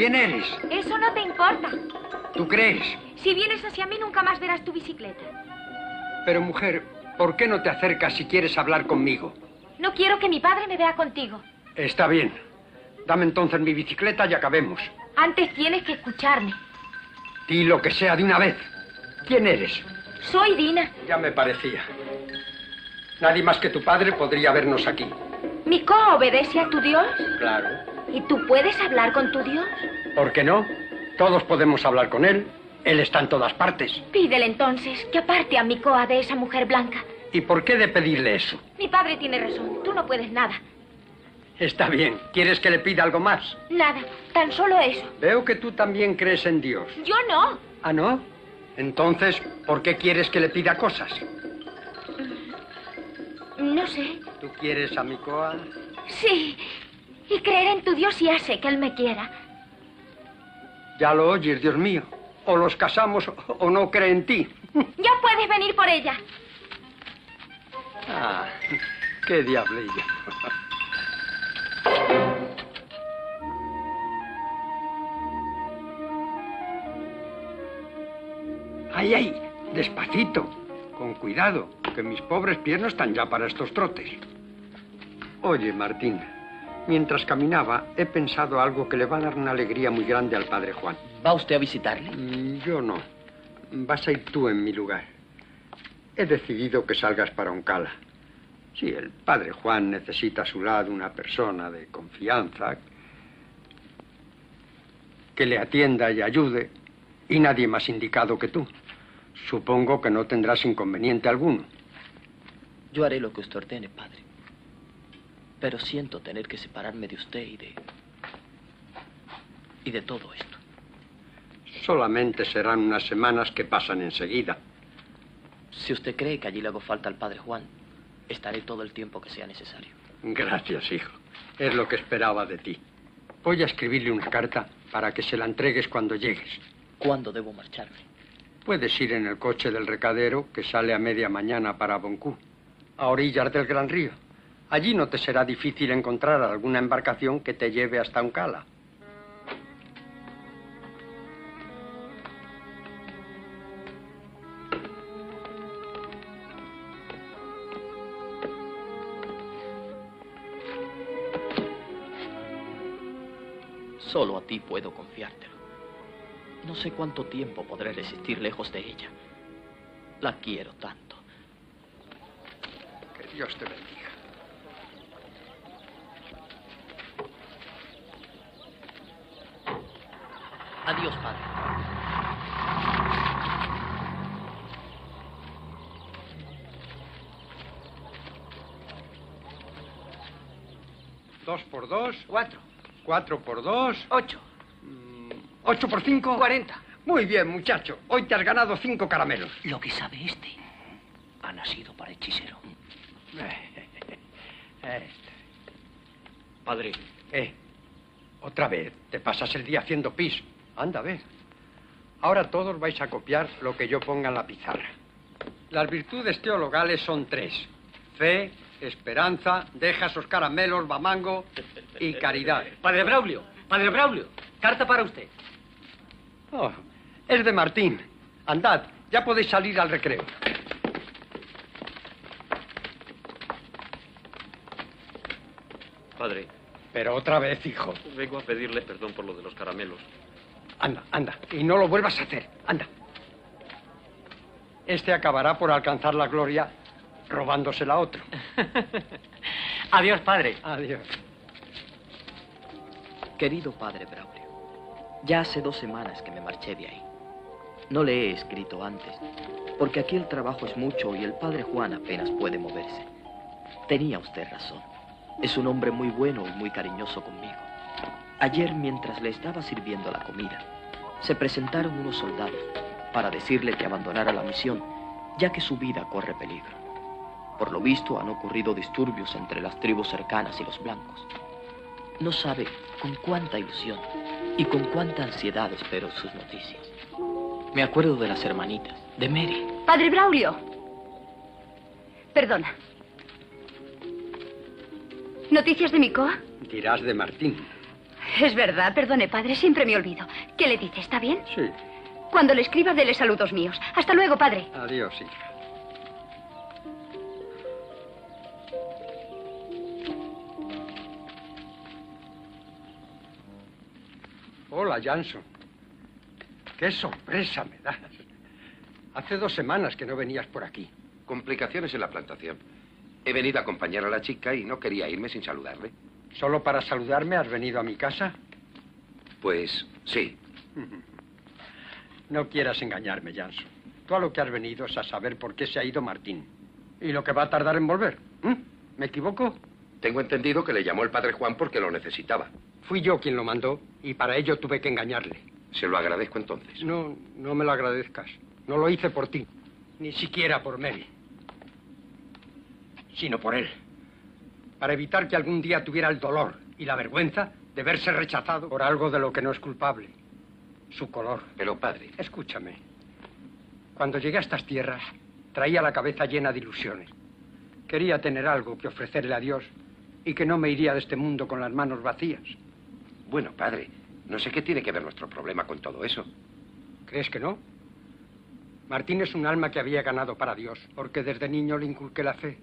¿Quién eres? Eso no te importa. ¿Tú crees? Si vienes hacia mí, nunca más verás tu bicicleta. Pero mujer, ¿por qué no te acercas si quieres hablar conmigo? No quiero que mi padre me vea contigo. Está bien. Dame entonces mi bicicleta y acabemos. Antes tienes que escucharme. Di lo que sea de una vez. ¿Quién eres? Soy Dina. Ya me parecía. Nadie más que tu padre podría vernos aquí. ¿Mico obedece a tu Dios? Claro. ¿Y tú puedes hablar con tu Dios? ¿Por qué no? Todos podemos hablar con él. Él está en todas partes. Pídele entonces que aparte a Micoa de esa mujer blanca. ¿Y por qué de pedirle eso? Mi padre tiene razón. Tú no puedes nada. Está bien. ¿Quieres que le pida algo más? Nada. Tan solo eso. Veo que tú también crees en Dios. Yo no. ¿Ah, no? Entonces, ¿por qué quieres que le pida cosas? No sé. ¿Tú quieres a Micoa? Sí. Y creer en tu Dios y hace que él me quiera. Ya lo oyes, Dios mío. O los casamos o no cree en ti. Ya puedes venir por ella. Ah, qué diablillo. ¡Ay, ay! Despacito, con cuidado, que mis pobres pies no están ya para estos trotes. Oye, Martín, mientras caminaba he pensado algo que le va a dar una alegría muy grande al padre Juan. ¿Va usted a visitarle? Mm, Yo no. Vas a ir tú en mi lugar. He decidido que salgas para Oncala. Sí, el padre Juan necesita a su lado una persona de confianza que le atienda y ayude, y nadie más indicado que tú. Supongo que no tendrás inconveniente alguno. Yo haré lo que usted ordene, padre. Pero siento tener que separarme de usted y de... y de todo esto. Solamente serán unas semanas que pasan enseguida. Si usted cree que allí le hago falta al padre Juan, estaré todo el tiempo que sea necesario. Gracias, hijo. Es lo que esperaba de ti. Voy a escribirle una carta para que se la entregues cuando llegues. ¿Cuándo debo marcharme? Puedes ir en el coche del recadero que sale a media mañana para Boncú, a orillas del Gran Río. Allí no te será difícil encontrar alguna embarcación que te lleve hasta Uncala. Solo a ti puedo confiártelo. No sé cuánto tiempo podré resistir lejos de ella. La quiero tanto. Que Dios te bendiga. Adiós, padre. Dos por dos. Cuatro. Cuatro por dos. Ocho. Mm, Ocho por cinco. Cuarenta. Muy bien, muchacho. Hoy te has ganado cinco caramelos. Lo que sabe este ha nacido para hechicero. Padre, Eh, otra vez, te pasas el día haciendo pis. Anda, ve. Ahora todos vais a copiar lo que yo ponga en la pizarra. Las virtudes teologales son tres. Fe, esperanza, deja esos caramelos, bamango y caridad. Padre Braulio, Padre Braulio, carta para usted. Oh, es de Martín. Andad, ya podéis salir al recreo. Padre, Pero otra vez, hijo. vengo a pedirle perdón por lo de los caramelos. Anda, anda. Y no lo vuelvas a hacer. Anda. Este acabará por alcanzar la gloria robándosela a otro. Adiós, padre. Adiós. querido padre Braulio, ya hace dos semanas que me marché de ahí. No le he escrito antes, porque aquí el trabajo es mucho y el padre Juan apenas puede moverse. Tenía usted razón. Es un hombre muy bueno y muy cariñoso conmigo. Ayer, mientras le estaba sirviendo la comida, se presentaron unos soldados para decirle que abandonara la misión, ya que su vida corre peligro. Por lo visto, han ocurrido disturbios entre las tribus cercanas y los blancos. No sabe con cuánta ilusión y con cuánta ansiedad espero sus noticias. Me acuerdo de las hermanitas, de Mary. Padre Braulio. Perdona. ¿Noticias de Micoa? Dirás de Martín. Es verdad, perdone, padre, siempre me olvido. ¿Qué le dice? ¿Está bien? Sí. Cuando le escriba, dele saludos míos. Hasta luego, padre. Adiós, hija. Hola, Jansson. Qué sorpresa me das. Hace dos semanas que no venías por aquí. Complicaciones en la plantación. He venido a acompañar a la chica y no quería irme sin saludarle. ¿Solo para saludarme has venido a mi casa? Pues sí. No quieras engañarme, Jansson. Tú a lo que has venido es a saber por qué se ha ido Martín. Y lo que va a tardar en volver. ¿Me equivoco? Tengo entendido que le llamó el padre Juan porque lo necesitaba. Fui yo quien lo mandó y para ello tuve que engañarle. Se lo agradezco entonces. No, no me lo agradezcas. No lo hice por ti. Ni siquiera por Mary. Sino por él. Para evitar que algún día tuviera el dolor y la vergüenza de verse rechazado por algo de lo que no es culpable. Su color. Pero padre. Escúchame. Cuando llegué a estas tierras, traía la cabeza llena de ilusiones. Quería tener algo que ofrecerle a Dios y que no me iría de este mundo con las manos vacías. Bueno, padre, no sé qué tiene que ver nuestro problema con todo eso. ¿Crees que no? Martín es un alma que había ganado para Dios, porque desde niño le inculqué la fe.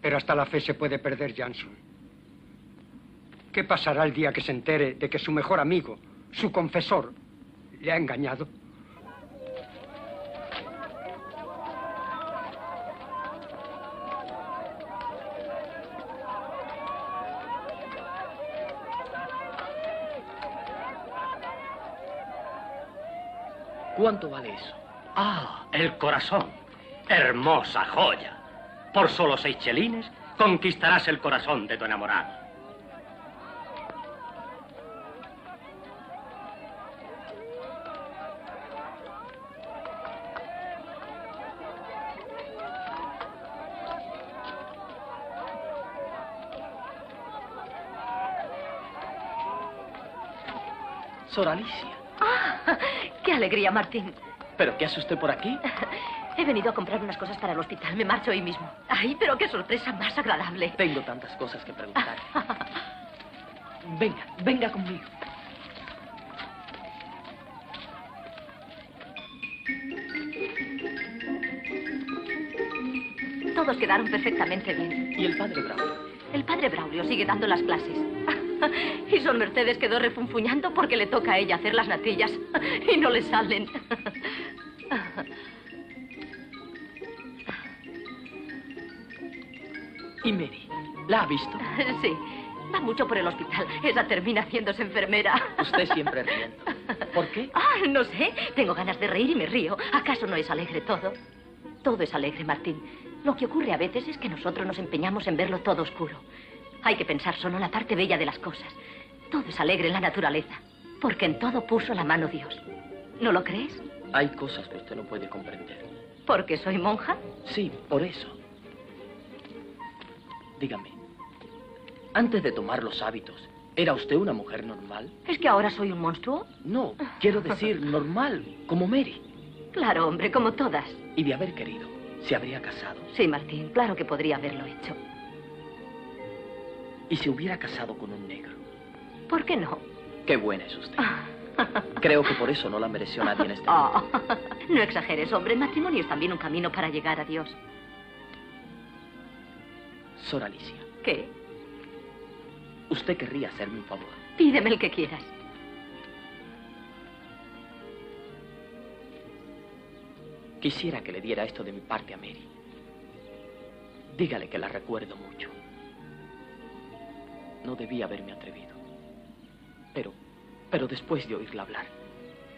Pero hasta la fe se puede perder, Jansson. ¿Qué pasará el día que se entere de que su mejor amigo, su confesor, le ha engañado? ¿Cuánto vale eso? Ah, el corazón. Hermosa joya. Por solo seis chelines conquistarás el corazón de tu enamorado. Sor Alicia. Ah, ¡Qué alegría, Martín! ¿Pero qué hace usted por aquí? He venido a comprar unas cosas para el hospital. Me marcho hoy mismo. ¡Ay, pero qué sorpresa más agradable! Tengo tantas cosas que preguntar. venga, venga conmigo. Todos quedaron perfectamente bien. ¿Y el padre Braulio? El padre Braulio sigue dando las clases. Y Son Mercedes quedó refunfuñando porque le toca a ella hacer las natillas y no le salen. Mary? ¿La ha visto? Sí, va mucho por el hospital. Esa termina haciéndose enfermera. Usted siempre riendo. ¿Por qué? Ah, no sé. Tengo ganas de reír y me río. ¿Acaso no es alegre todo? Todo es alegre, Martín. Lo que ocurre a veces es que nosotros nos empeñamos en verlo todo oscuro. Hay que pensar solo en la parte bella de las cosas. Todo es alegre en la naturaleza, porque en todo puso la mano Dios. ¿No lo crees? Hay cosas que usted no puede comprender. ¿Porque soy monja? Sí, por eso. Dígame, antes de tomar los hábitos, ¿era usted una mujer normal? ¿Es que ahora soy un monstruo? No, quiero decir normal, como Mary. Claro, hombre, como todas. Y de haber querido, se habría casado. Sí, Martín, claro que podría haberlo hecho. ¿Y se hubiera casado con un negro? ¿Por qué no? Qué buena es usted. Creo que por eso no la mereció nadie en este Oh, mundo. no exageres, hombre. El matrimonio es también un camino para llegar a Dios. Sor Alicia, ¿Qué? usted querría hacerme un favor. Pídeme el que quieras. Quisiera que le diera esto de mi parte a Mary. Dígale que la recuerdo mucho. No debía haberme atrevido. Pero, pero después de oírla hablar,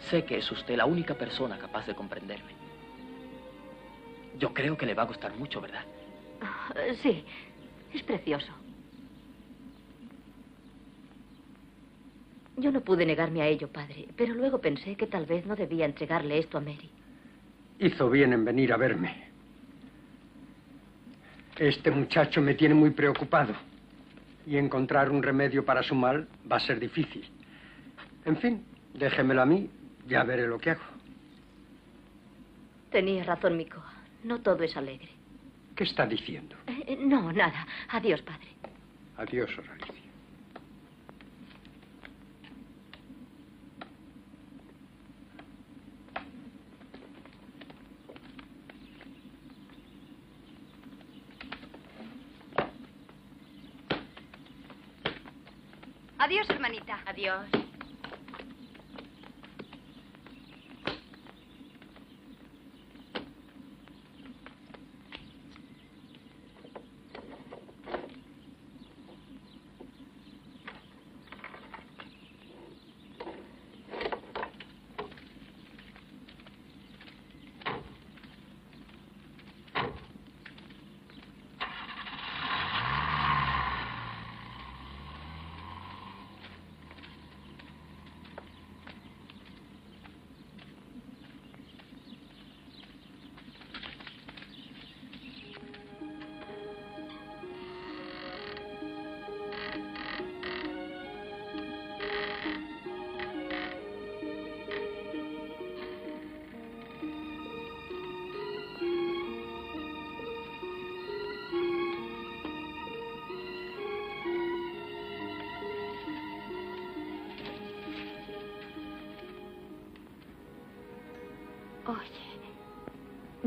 sé que es usted la única persona capaz de comprenderme. Yo creo que le va a gustar mucho, ¿verdad? Ah, Sí, es precioso. Yo no pude negarme a ello, padre, pero luego pensé que tal vez no debía entregarle esto a Mary. Hizo bien en venir a verme. Este muchacho me tiene muy preocupado. Y encontrar un remedio para su mal va a ser difícil. En fin, déjemelo a mí, ya veré lo que hago. Tenía razón, Mico. No todo es alegre. ¿Qué está diciendo? Eh, eh, no, nada. Adiós, padre. Adiós, Horalicia. Adiós, hermanita. Adiós.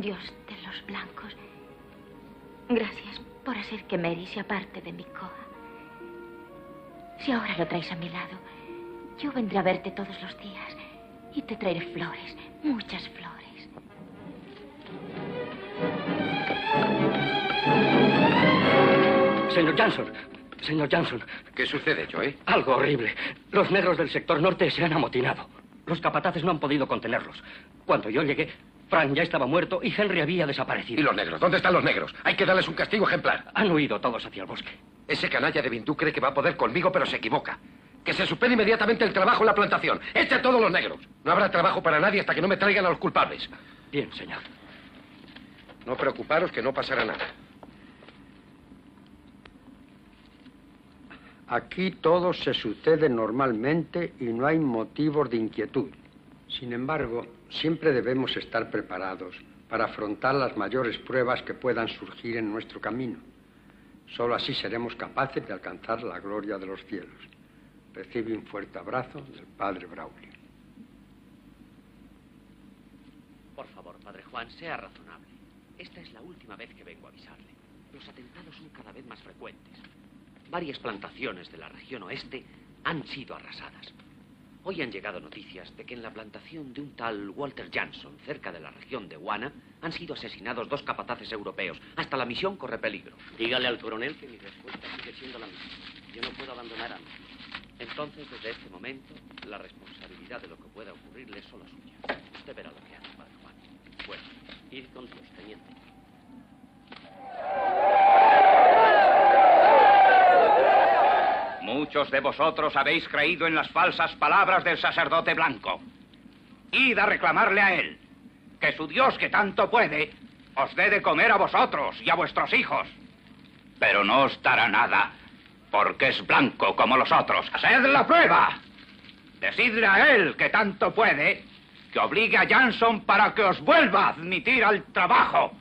Dios de los blancos, gracias por hacer que Mary se aparte de mi coa. Si ahora lo traes a mi lado, yo vendré a verte todos los días y te traeré flores, muchas flores. Señor Johnson, señor Johnson. ¿Qué sucede, Joey? Algo horrible. Los negros del sector norte se han amotinado. Los capataces no han podido contenerlos. Cuando yo llegué, Frank ya estaba muerto y Henry había desaparecido. ¿Y los negros? ¿Dónde están los negros? Hay que darles un castigo ejemplar. Han huido todos hacia el bosque. Ese canalla de Bintú cree que va a poder conmigo, pero se equivoca. Que se suspende inmediatamente el trabajo en la plantación. ¡Eche a todos los negros! No habrá trabajo para nadie hasta que no me traigan a los culpables. Bien, señor. No preocuparos que no pasará nada. Aquí todo se sucede normalmente y no hay motivos de inquietud. Sin embargo, siempre debemos estar preparados para afrontar las mayores pruebas que puedan surgir en nuestro camino. Solo así seremos capaces de alcanzar la gloria de los cielos. Recibe un fuerte abrazo del Padre Braulio. Por favor, Padre Juan, sea razonable. Esta es la última vez que vengo a avisarle. Los atentados son cada vez más frecuentes. Varias plantaciones de la región oeste han sido arrasadas. Hoy han llegado noticias de que en la plantación de un tal Walter Johnson, cerca de la región de Guana, han sido asesinados dos capataces europeos. Hasta la misión corre peligro. Dígale al coronel que mi respuesta sigue siendo la misma. Yo no puedo abandonar a mí. Entonces, desde este momento, la responsabilidad de lo que pueda ocurrirle es solo suya. Usted verá lo que hace, Padre Juan. Bueno, id con Dios, teniente. Muchos de vosotros habéis creído en las falsas palabras del sacerdote blanco. Id a reclamarle a él que su Dios que tanto puede os dé de comer a vosotros y a vuestros hijos. Pero no os dará nada, porque es blanco como los otros. ¡Haced la prueba! Decidle a él que tanto puede que obligue a Jansson para que os vuelva a admitir al trabajo.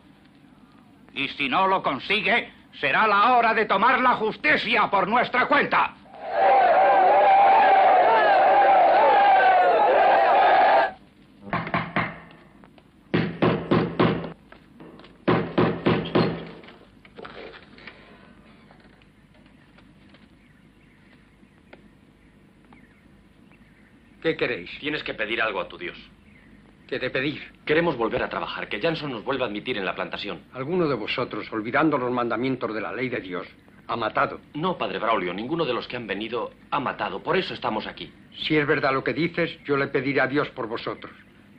Y si no lo consigue, será la hora de tomar la justicia por nuestra cuenta. ¿Qué queréis? Tienes que pedir algo a tu Dios. ¿Qué de pedir? Queremos volver a trabajar, que Jansson nos vuelva a admitir en la plantación. Alguno de vosotros, olvidando los mandamientos de la ley de Dios, ha matado. No, padre Braulio, ninguno de los que han venido ha matado. Por eso estamos aquí. Si es verdad lo que dices, yo le pediré a Dios por vosotros.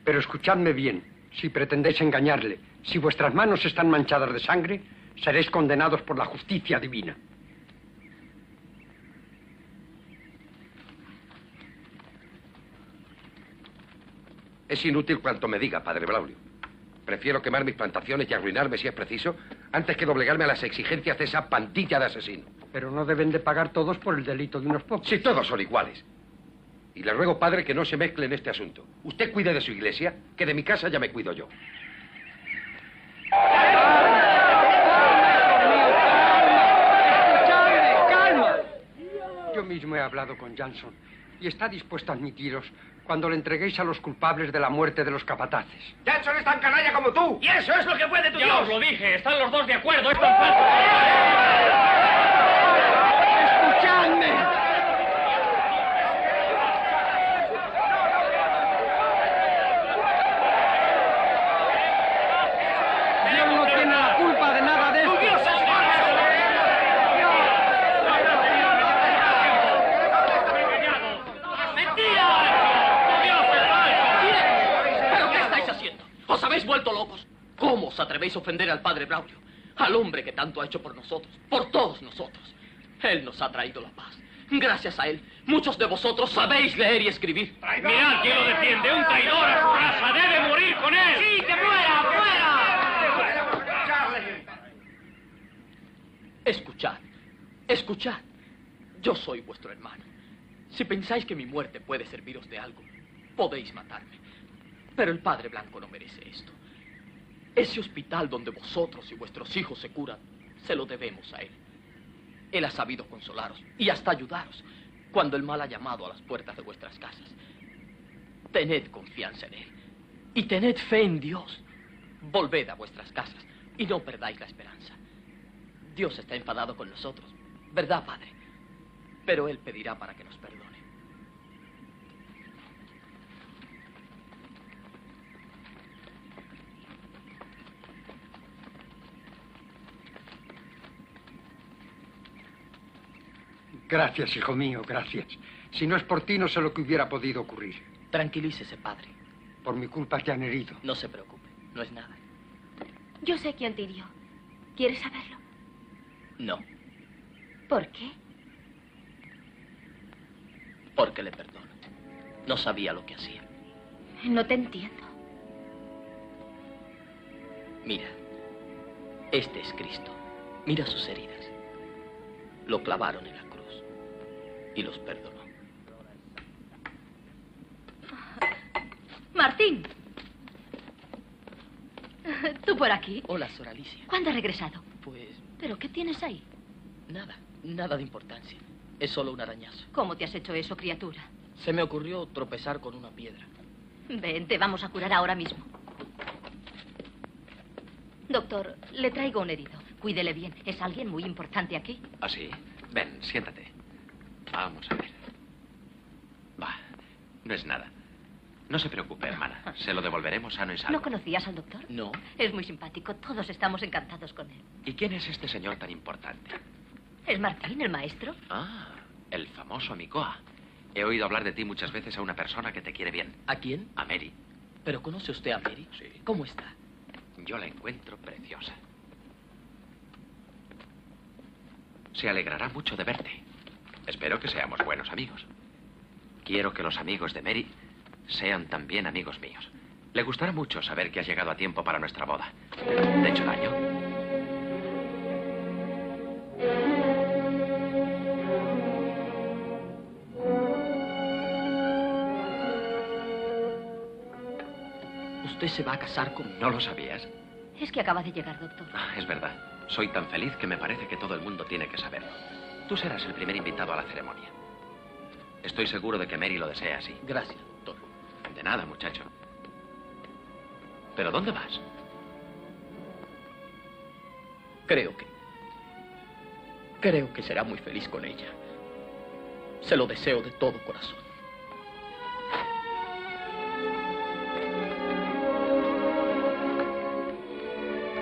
Pero escuchadme bien. Si pretendéis engañarle, si vuestras manos están manchadas de sangre, seréis condenados por la justicia divina. Es inútil cuanto me diga, padre Braulio. Prefiero quemar mis plantaciones y arruinarme si es preciso, antes que doblegarme a las exigencias de esa pandilla de asesinos. Pero no deben de pagar todos por el delito de unos pocos. Si todos son iguales. Y le ruego, padre, que no se mezcle en este asunto. Usted cuide de su iglesia, que de mi casa ya me cuido yo. ¡Calma! Yo mismo he hablado con Johnson y está dispuesto a admitiros cuando le entreguéis a los culpables de la muerte de los capataces. ¡Jackson es tan canalla como tú! ¡Y eso es lo que puede tu Ya Dios! os lo dije, están los dos de acuerdo, esto es fácil. Os atrevéis a ofender al padre Braulio? Al hombre que tanto ha hecho por nosotros, por todos nosotros. Él nos ha traído la paz. Gracias a él, muchos de vosotros sabéis leer y escribir. Mirad quién lo defiende, un traidor a su raza, debe morir con él. ¡Sí, que muera, muera! Escuchad, escuchad. Yo soy vuestro hermano. Si pensáis que mi muerte puede serviros de algo, podéis matarme. Pero el Padre Blanco no merece esto. Ese hospital donde vosotros y vuestros hijos se curan, se lo debemos a él. Él ha sabido consolaros y hasta ayudaros cuando el mal ha llamado a las puertas de vuestras casas. Tened confianza en él y tened fe en Dios. Volved a vuestras casas y no perdáis la esperanza. Dios está enfadado con nosotros, ¿verdad, Padre? Pero Él pedirá para que nos perdone. Gracias, hijo mío, gracias. Si no es por ti, no sé lo que hubiera podido ocurrir. Tranquilícese, Padre. Por mi culpa te han herido. No se preocupe, no es nada. Yo sé quién te hirió. ¿Quieres saberlo? No, ¿Por qué? porque le perdono. No sabía lo que hacía. No te entiendo. Mira, este es Cristo. Mira sus heridas. Lo clavaron en la cruz y los perdonó. Martín. ¿Tú por aquí? Hola, Sor Alicia. ¿Cuándo has regresado? Pues ¿Pero qué tienes ahí? nada, nada de importancia. Es solo un arañazo. ¿Cómo te has hecho eso, criatura? Se me ocurrió tropezar con una piedra. Ven, te vamos a curar ahora mismo. Doctor, le traigo un herido. Cuídele bien. Es alguien muy importante aquí. ¿Ah, sí? Ven, siéntate. Vamos a ver. Va, no es nada. No se preocupe, hermana. Se lo devolveremos sano y salvo. ¿No conocías al doctor? No. Es muy simpático. Todos estamos encantados con él. ¿Y quién es este señor tan importante? ¿Es Martín, el maestro? Ah, el famoso Mikoa. He oído hablar de ti muchas veces a una persona que te quiere bien. ¿A quién? A Mary. ¿Pero conoce usted a Mary? Sí. ¿Cómo está? Yo la encuentro preciosa. Se alegrará mucho de verte. Espero que seamos buenos amigos. Quiero que los amigos de Mary sean también amigos míos. Le gustará mucho saber que has llegado a tiempo para nuestra boda. ¿Te he hecho daño? ¿Usted se va a casar con... ¿No lo sabías? Es que acaba de llegar, doctor. Ah, es verdad. Soy tan feliz que me parece que todo el mundo tiene que saberlo. Tú serás el primer invitado a la ceremonia. Estoy seguro de que Mary lo desea así. Gracias, doctor. De nada, muchacho. ¿Pero dónde vas? Creo que... Creo que será muy feliz con ella. Se lo deseo de todo corazón.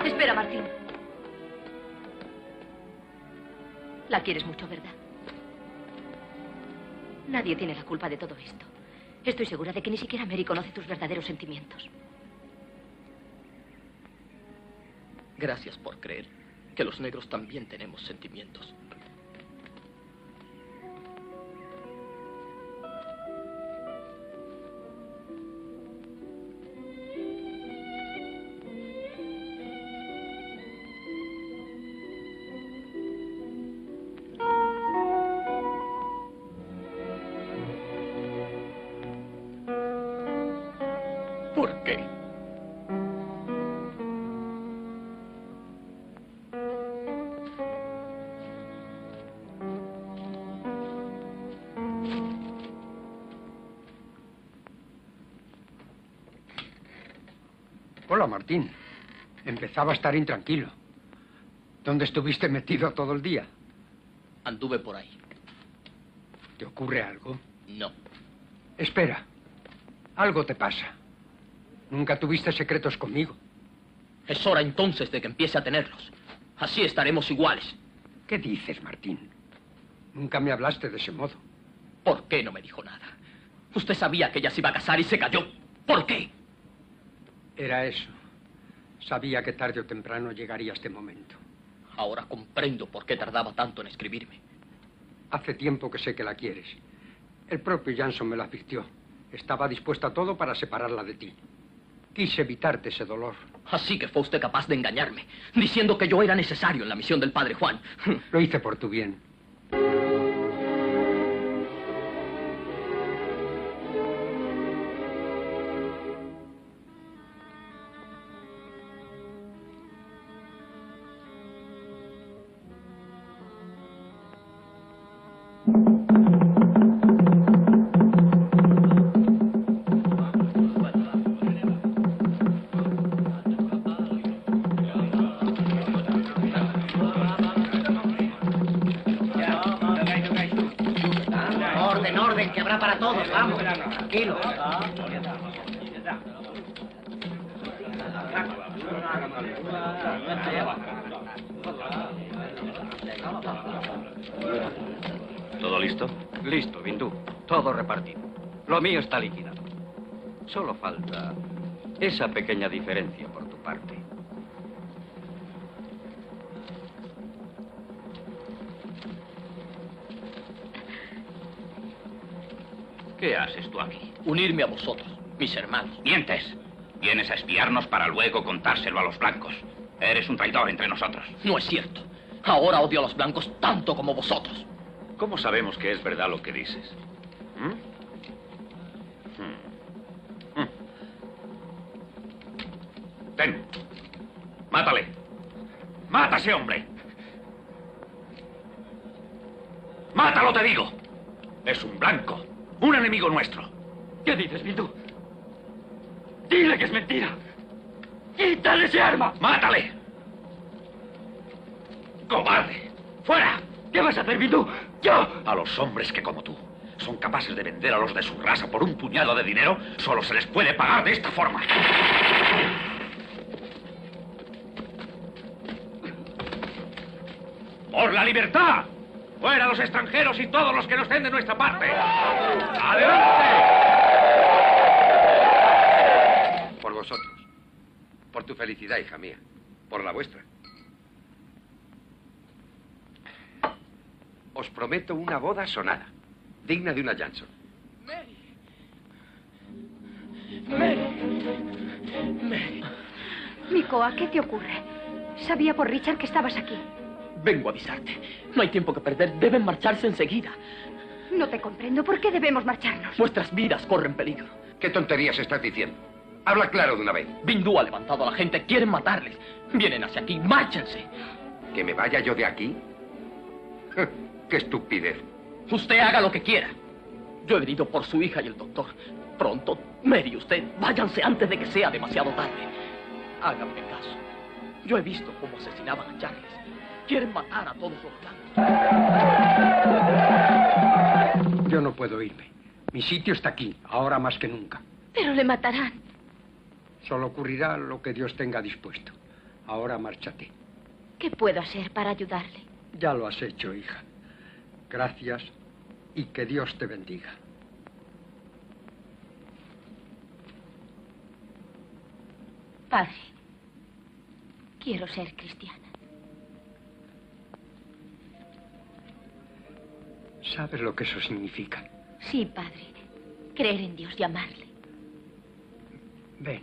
Espera, Martín. La quieres mucho, ¿verdad? Nadie tiene la culpa de todo esto. Estoy segura de que ni siquiera Mary conoce tus verdaderos sentimientos. Gracias por creer que los negros también tenemos sentimientos. Martín. Empezaba a estar intranquilo. ¿Dónde estuviste metido todo el día? Anduve por ahí. ¿Te ocurre algo? No. Espera. Algo te pasa. Nunca tuviste secretos conmigo. Es hora entonces de que empiece a tenerlos. Así estaremos iguales. ¿Qué dices, Martín? Nunca me hablaste de ese modo. ¿Por qué no me dijo nada? Usted sabía que ella se iba a casar y se cayó. ¿Por qué? Era eso. Sabía que tarde o temprano llegaría este momento. Ahora comprendo por qué tardaba tanto en escribirme. Hace tiempo que sé que la quieres. El propio Jansson me lo advirtió. Estaba dispuesto a todo para separarla de ti. Quise evitarte ese dolor. Así que fue usted capaz de engañarme, diciendo que yo era necesario en la misión del padre Juan. Lo hice por tu bien. Todo repartido. Lo mío está liquidado. Solo falta esa pequeña diferencia por tu parte. ¿Qué haces tú aquí? Unirme a vosotros, mis hermanos. Mientes. Vienes a espiarnos para luego contárselo a los blancos. Eres un traidor entre nosotros. No es cierto. Ahora odio a los blancos tanto como vosotros. ¿Cómo sabemos que es verdad lo que dices? Ten. Mátale. Mata a ese hombre. Mátalo, te digo. Es un blanco. Un enemigo nuestro. ¿Qué dices, Bindú? Dile que es mentira. ¡Quítale ese arma! ¡Mátale! ¡Cobarde! ¡Fuera! ¿Qué vas a hacer, Bindú? ¡Yo! A los hombres que como tú son capaces de vender a los de su raza por un puñado de dinero, solo se les puede pagar de esta forma. ¡Por la libertad! ¡Fuera los extranjeros y todos los que no estén de nuestra parte! ¡Adelante! Por vosotros. Por tu felicidad, hija mía. Por la vuestra. Os prometo una boda sonada. Digna de una Jansson. Mikoa, ¿qué te ocurre? Sabía por Richard que estabas aquí. Vengo a avisarte. No hay tiempo que perder. Deben marcharse enseguida. No te comprendo. ¿Por qué debemos marcharnos? Vuestras vidas corren peligro. ¿Qué tonterías estás diciendo? Habla claro de una vez. Bindú ha levantado a la gente. Quieren matarles. Vienen hacia aquí. Márchense. ¿Que me vaya yo de aquí? ¡Qué estupidez! Usted haga lo que quiera. Yo he venido por su hija y el doctor. Pronto, Mary y usted, váyanse antes de que sea demasiado tarde. Háganme caso. Yo he visto cómo asesinaban a Charles. Quieren matar a todos los blancos. Yo no puedo irme. Mi sitio está aquí, ahora más que nunca. Pero le matarán. Solo ocurrirá lo que Dios tenga dispuesto. Ahora márchate. ¿Qué puedo hacer para ayudarle? Ya lo has hecho, hija. Gracias y que Dios te bendiga. Padre, quiero ser cristiana. ¿Sabes lo que eso significa? Sí, padre. Creer en Dios y amarle. Ven.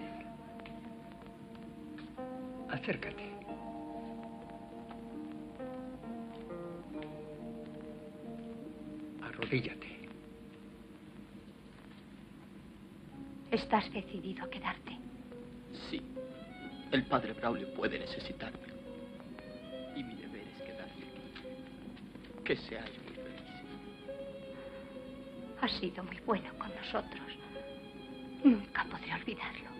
Acércate. Arrodíllate. ¿Estás decidido a quedarte? Sí. El padre Braulio puede necesitarme. Y mi deber es quedarme aquí. Que seáis muy felices. Has sido muy bueno con nosotros. Nunca podré olvidarlo.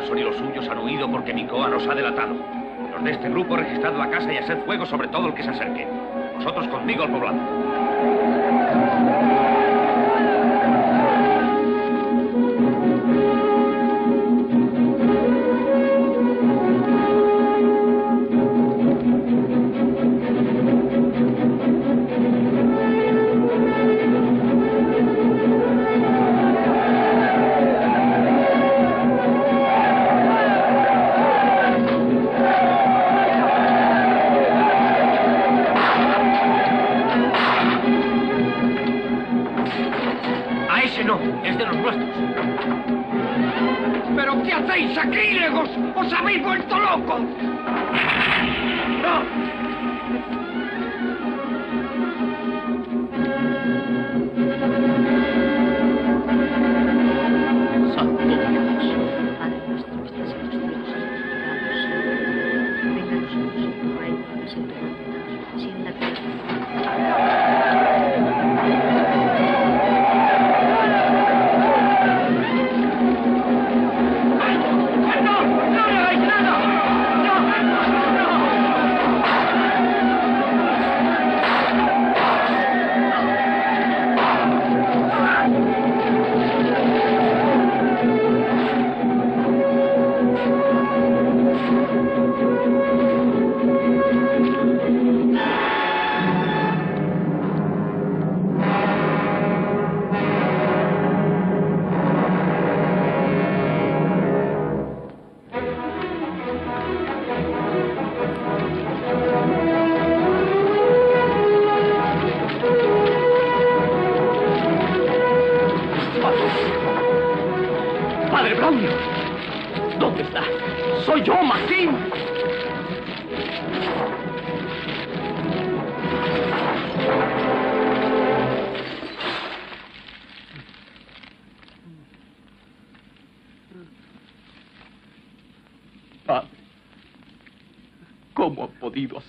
Jansson y los suyos han huido porque Mikoa nos ha delatado. Los de este grupo han registrado la casa y hacer fuego sobre todo el que se acerque. Vosotros conmigo al poblado. Vuelto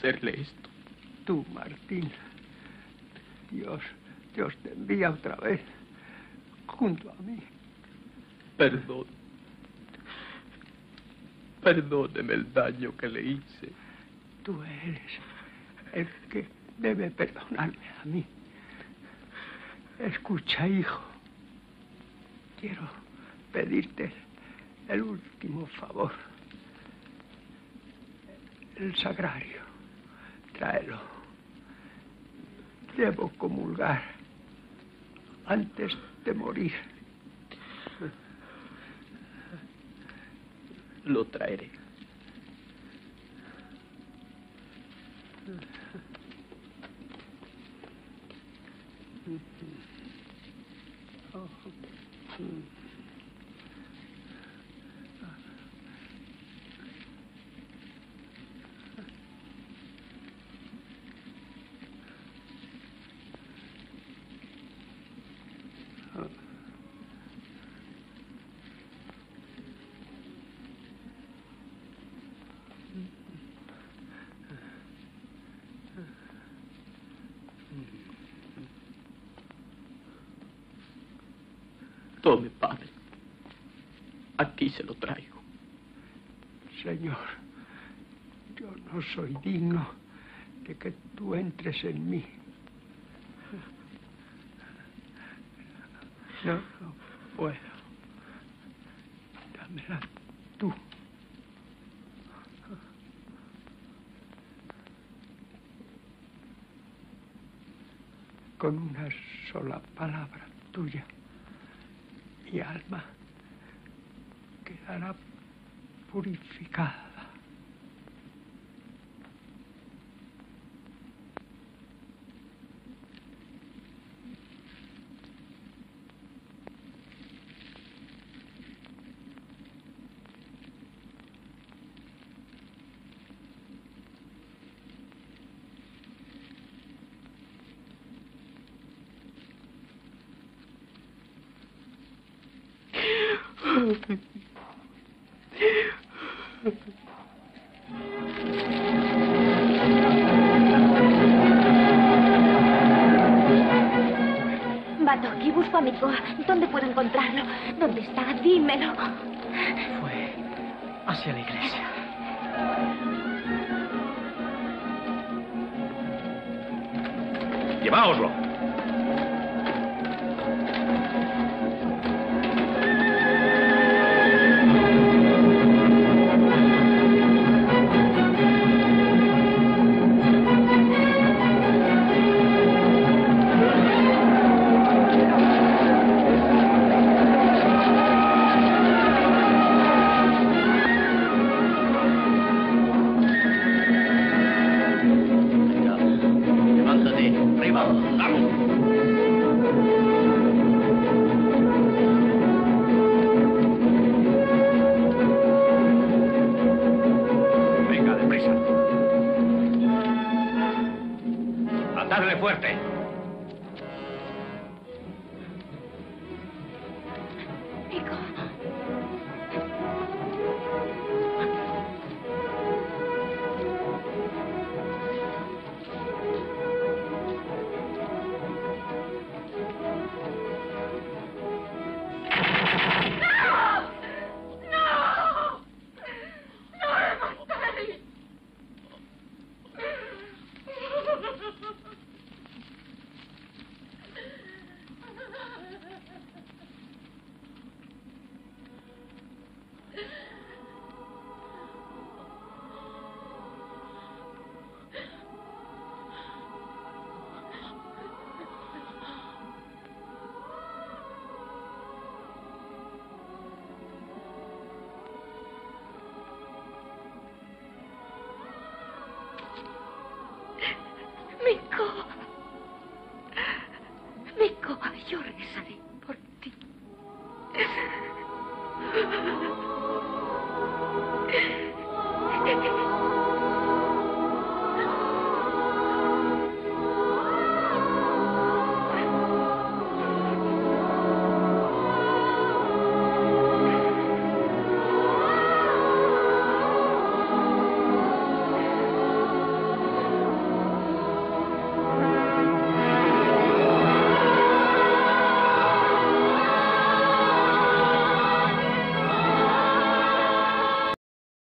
hacerle esto? Tú, Martín. Dios, Dios te envía otra vez junto a mí. Perdón. Perdóneme el daño que le hice. Tú eres el que debe perdonarme a mí. Escucha, hijo. Quiero pedirte el último favor. El sagrario. Tráelo. Debo comulgar antes de morir. Lo traeré. Señor, yo no soy digno de que tú entres en mí. No, no puedo. Dámela tú. Con una sola palabra tuya, mi alma quedará purificada. Batoki, busco a Mikoa. ¿Dónde puedo encontrarlo? ¿Dónde está? Dímelo. Fue hacia la iglesia. Lleváoslo.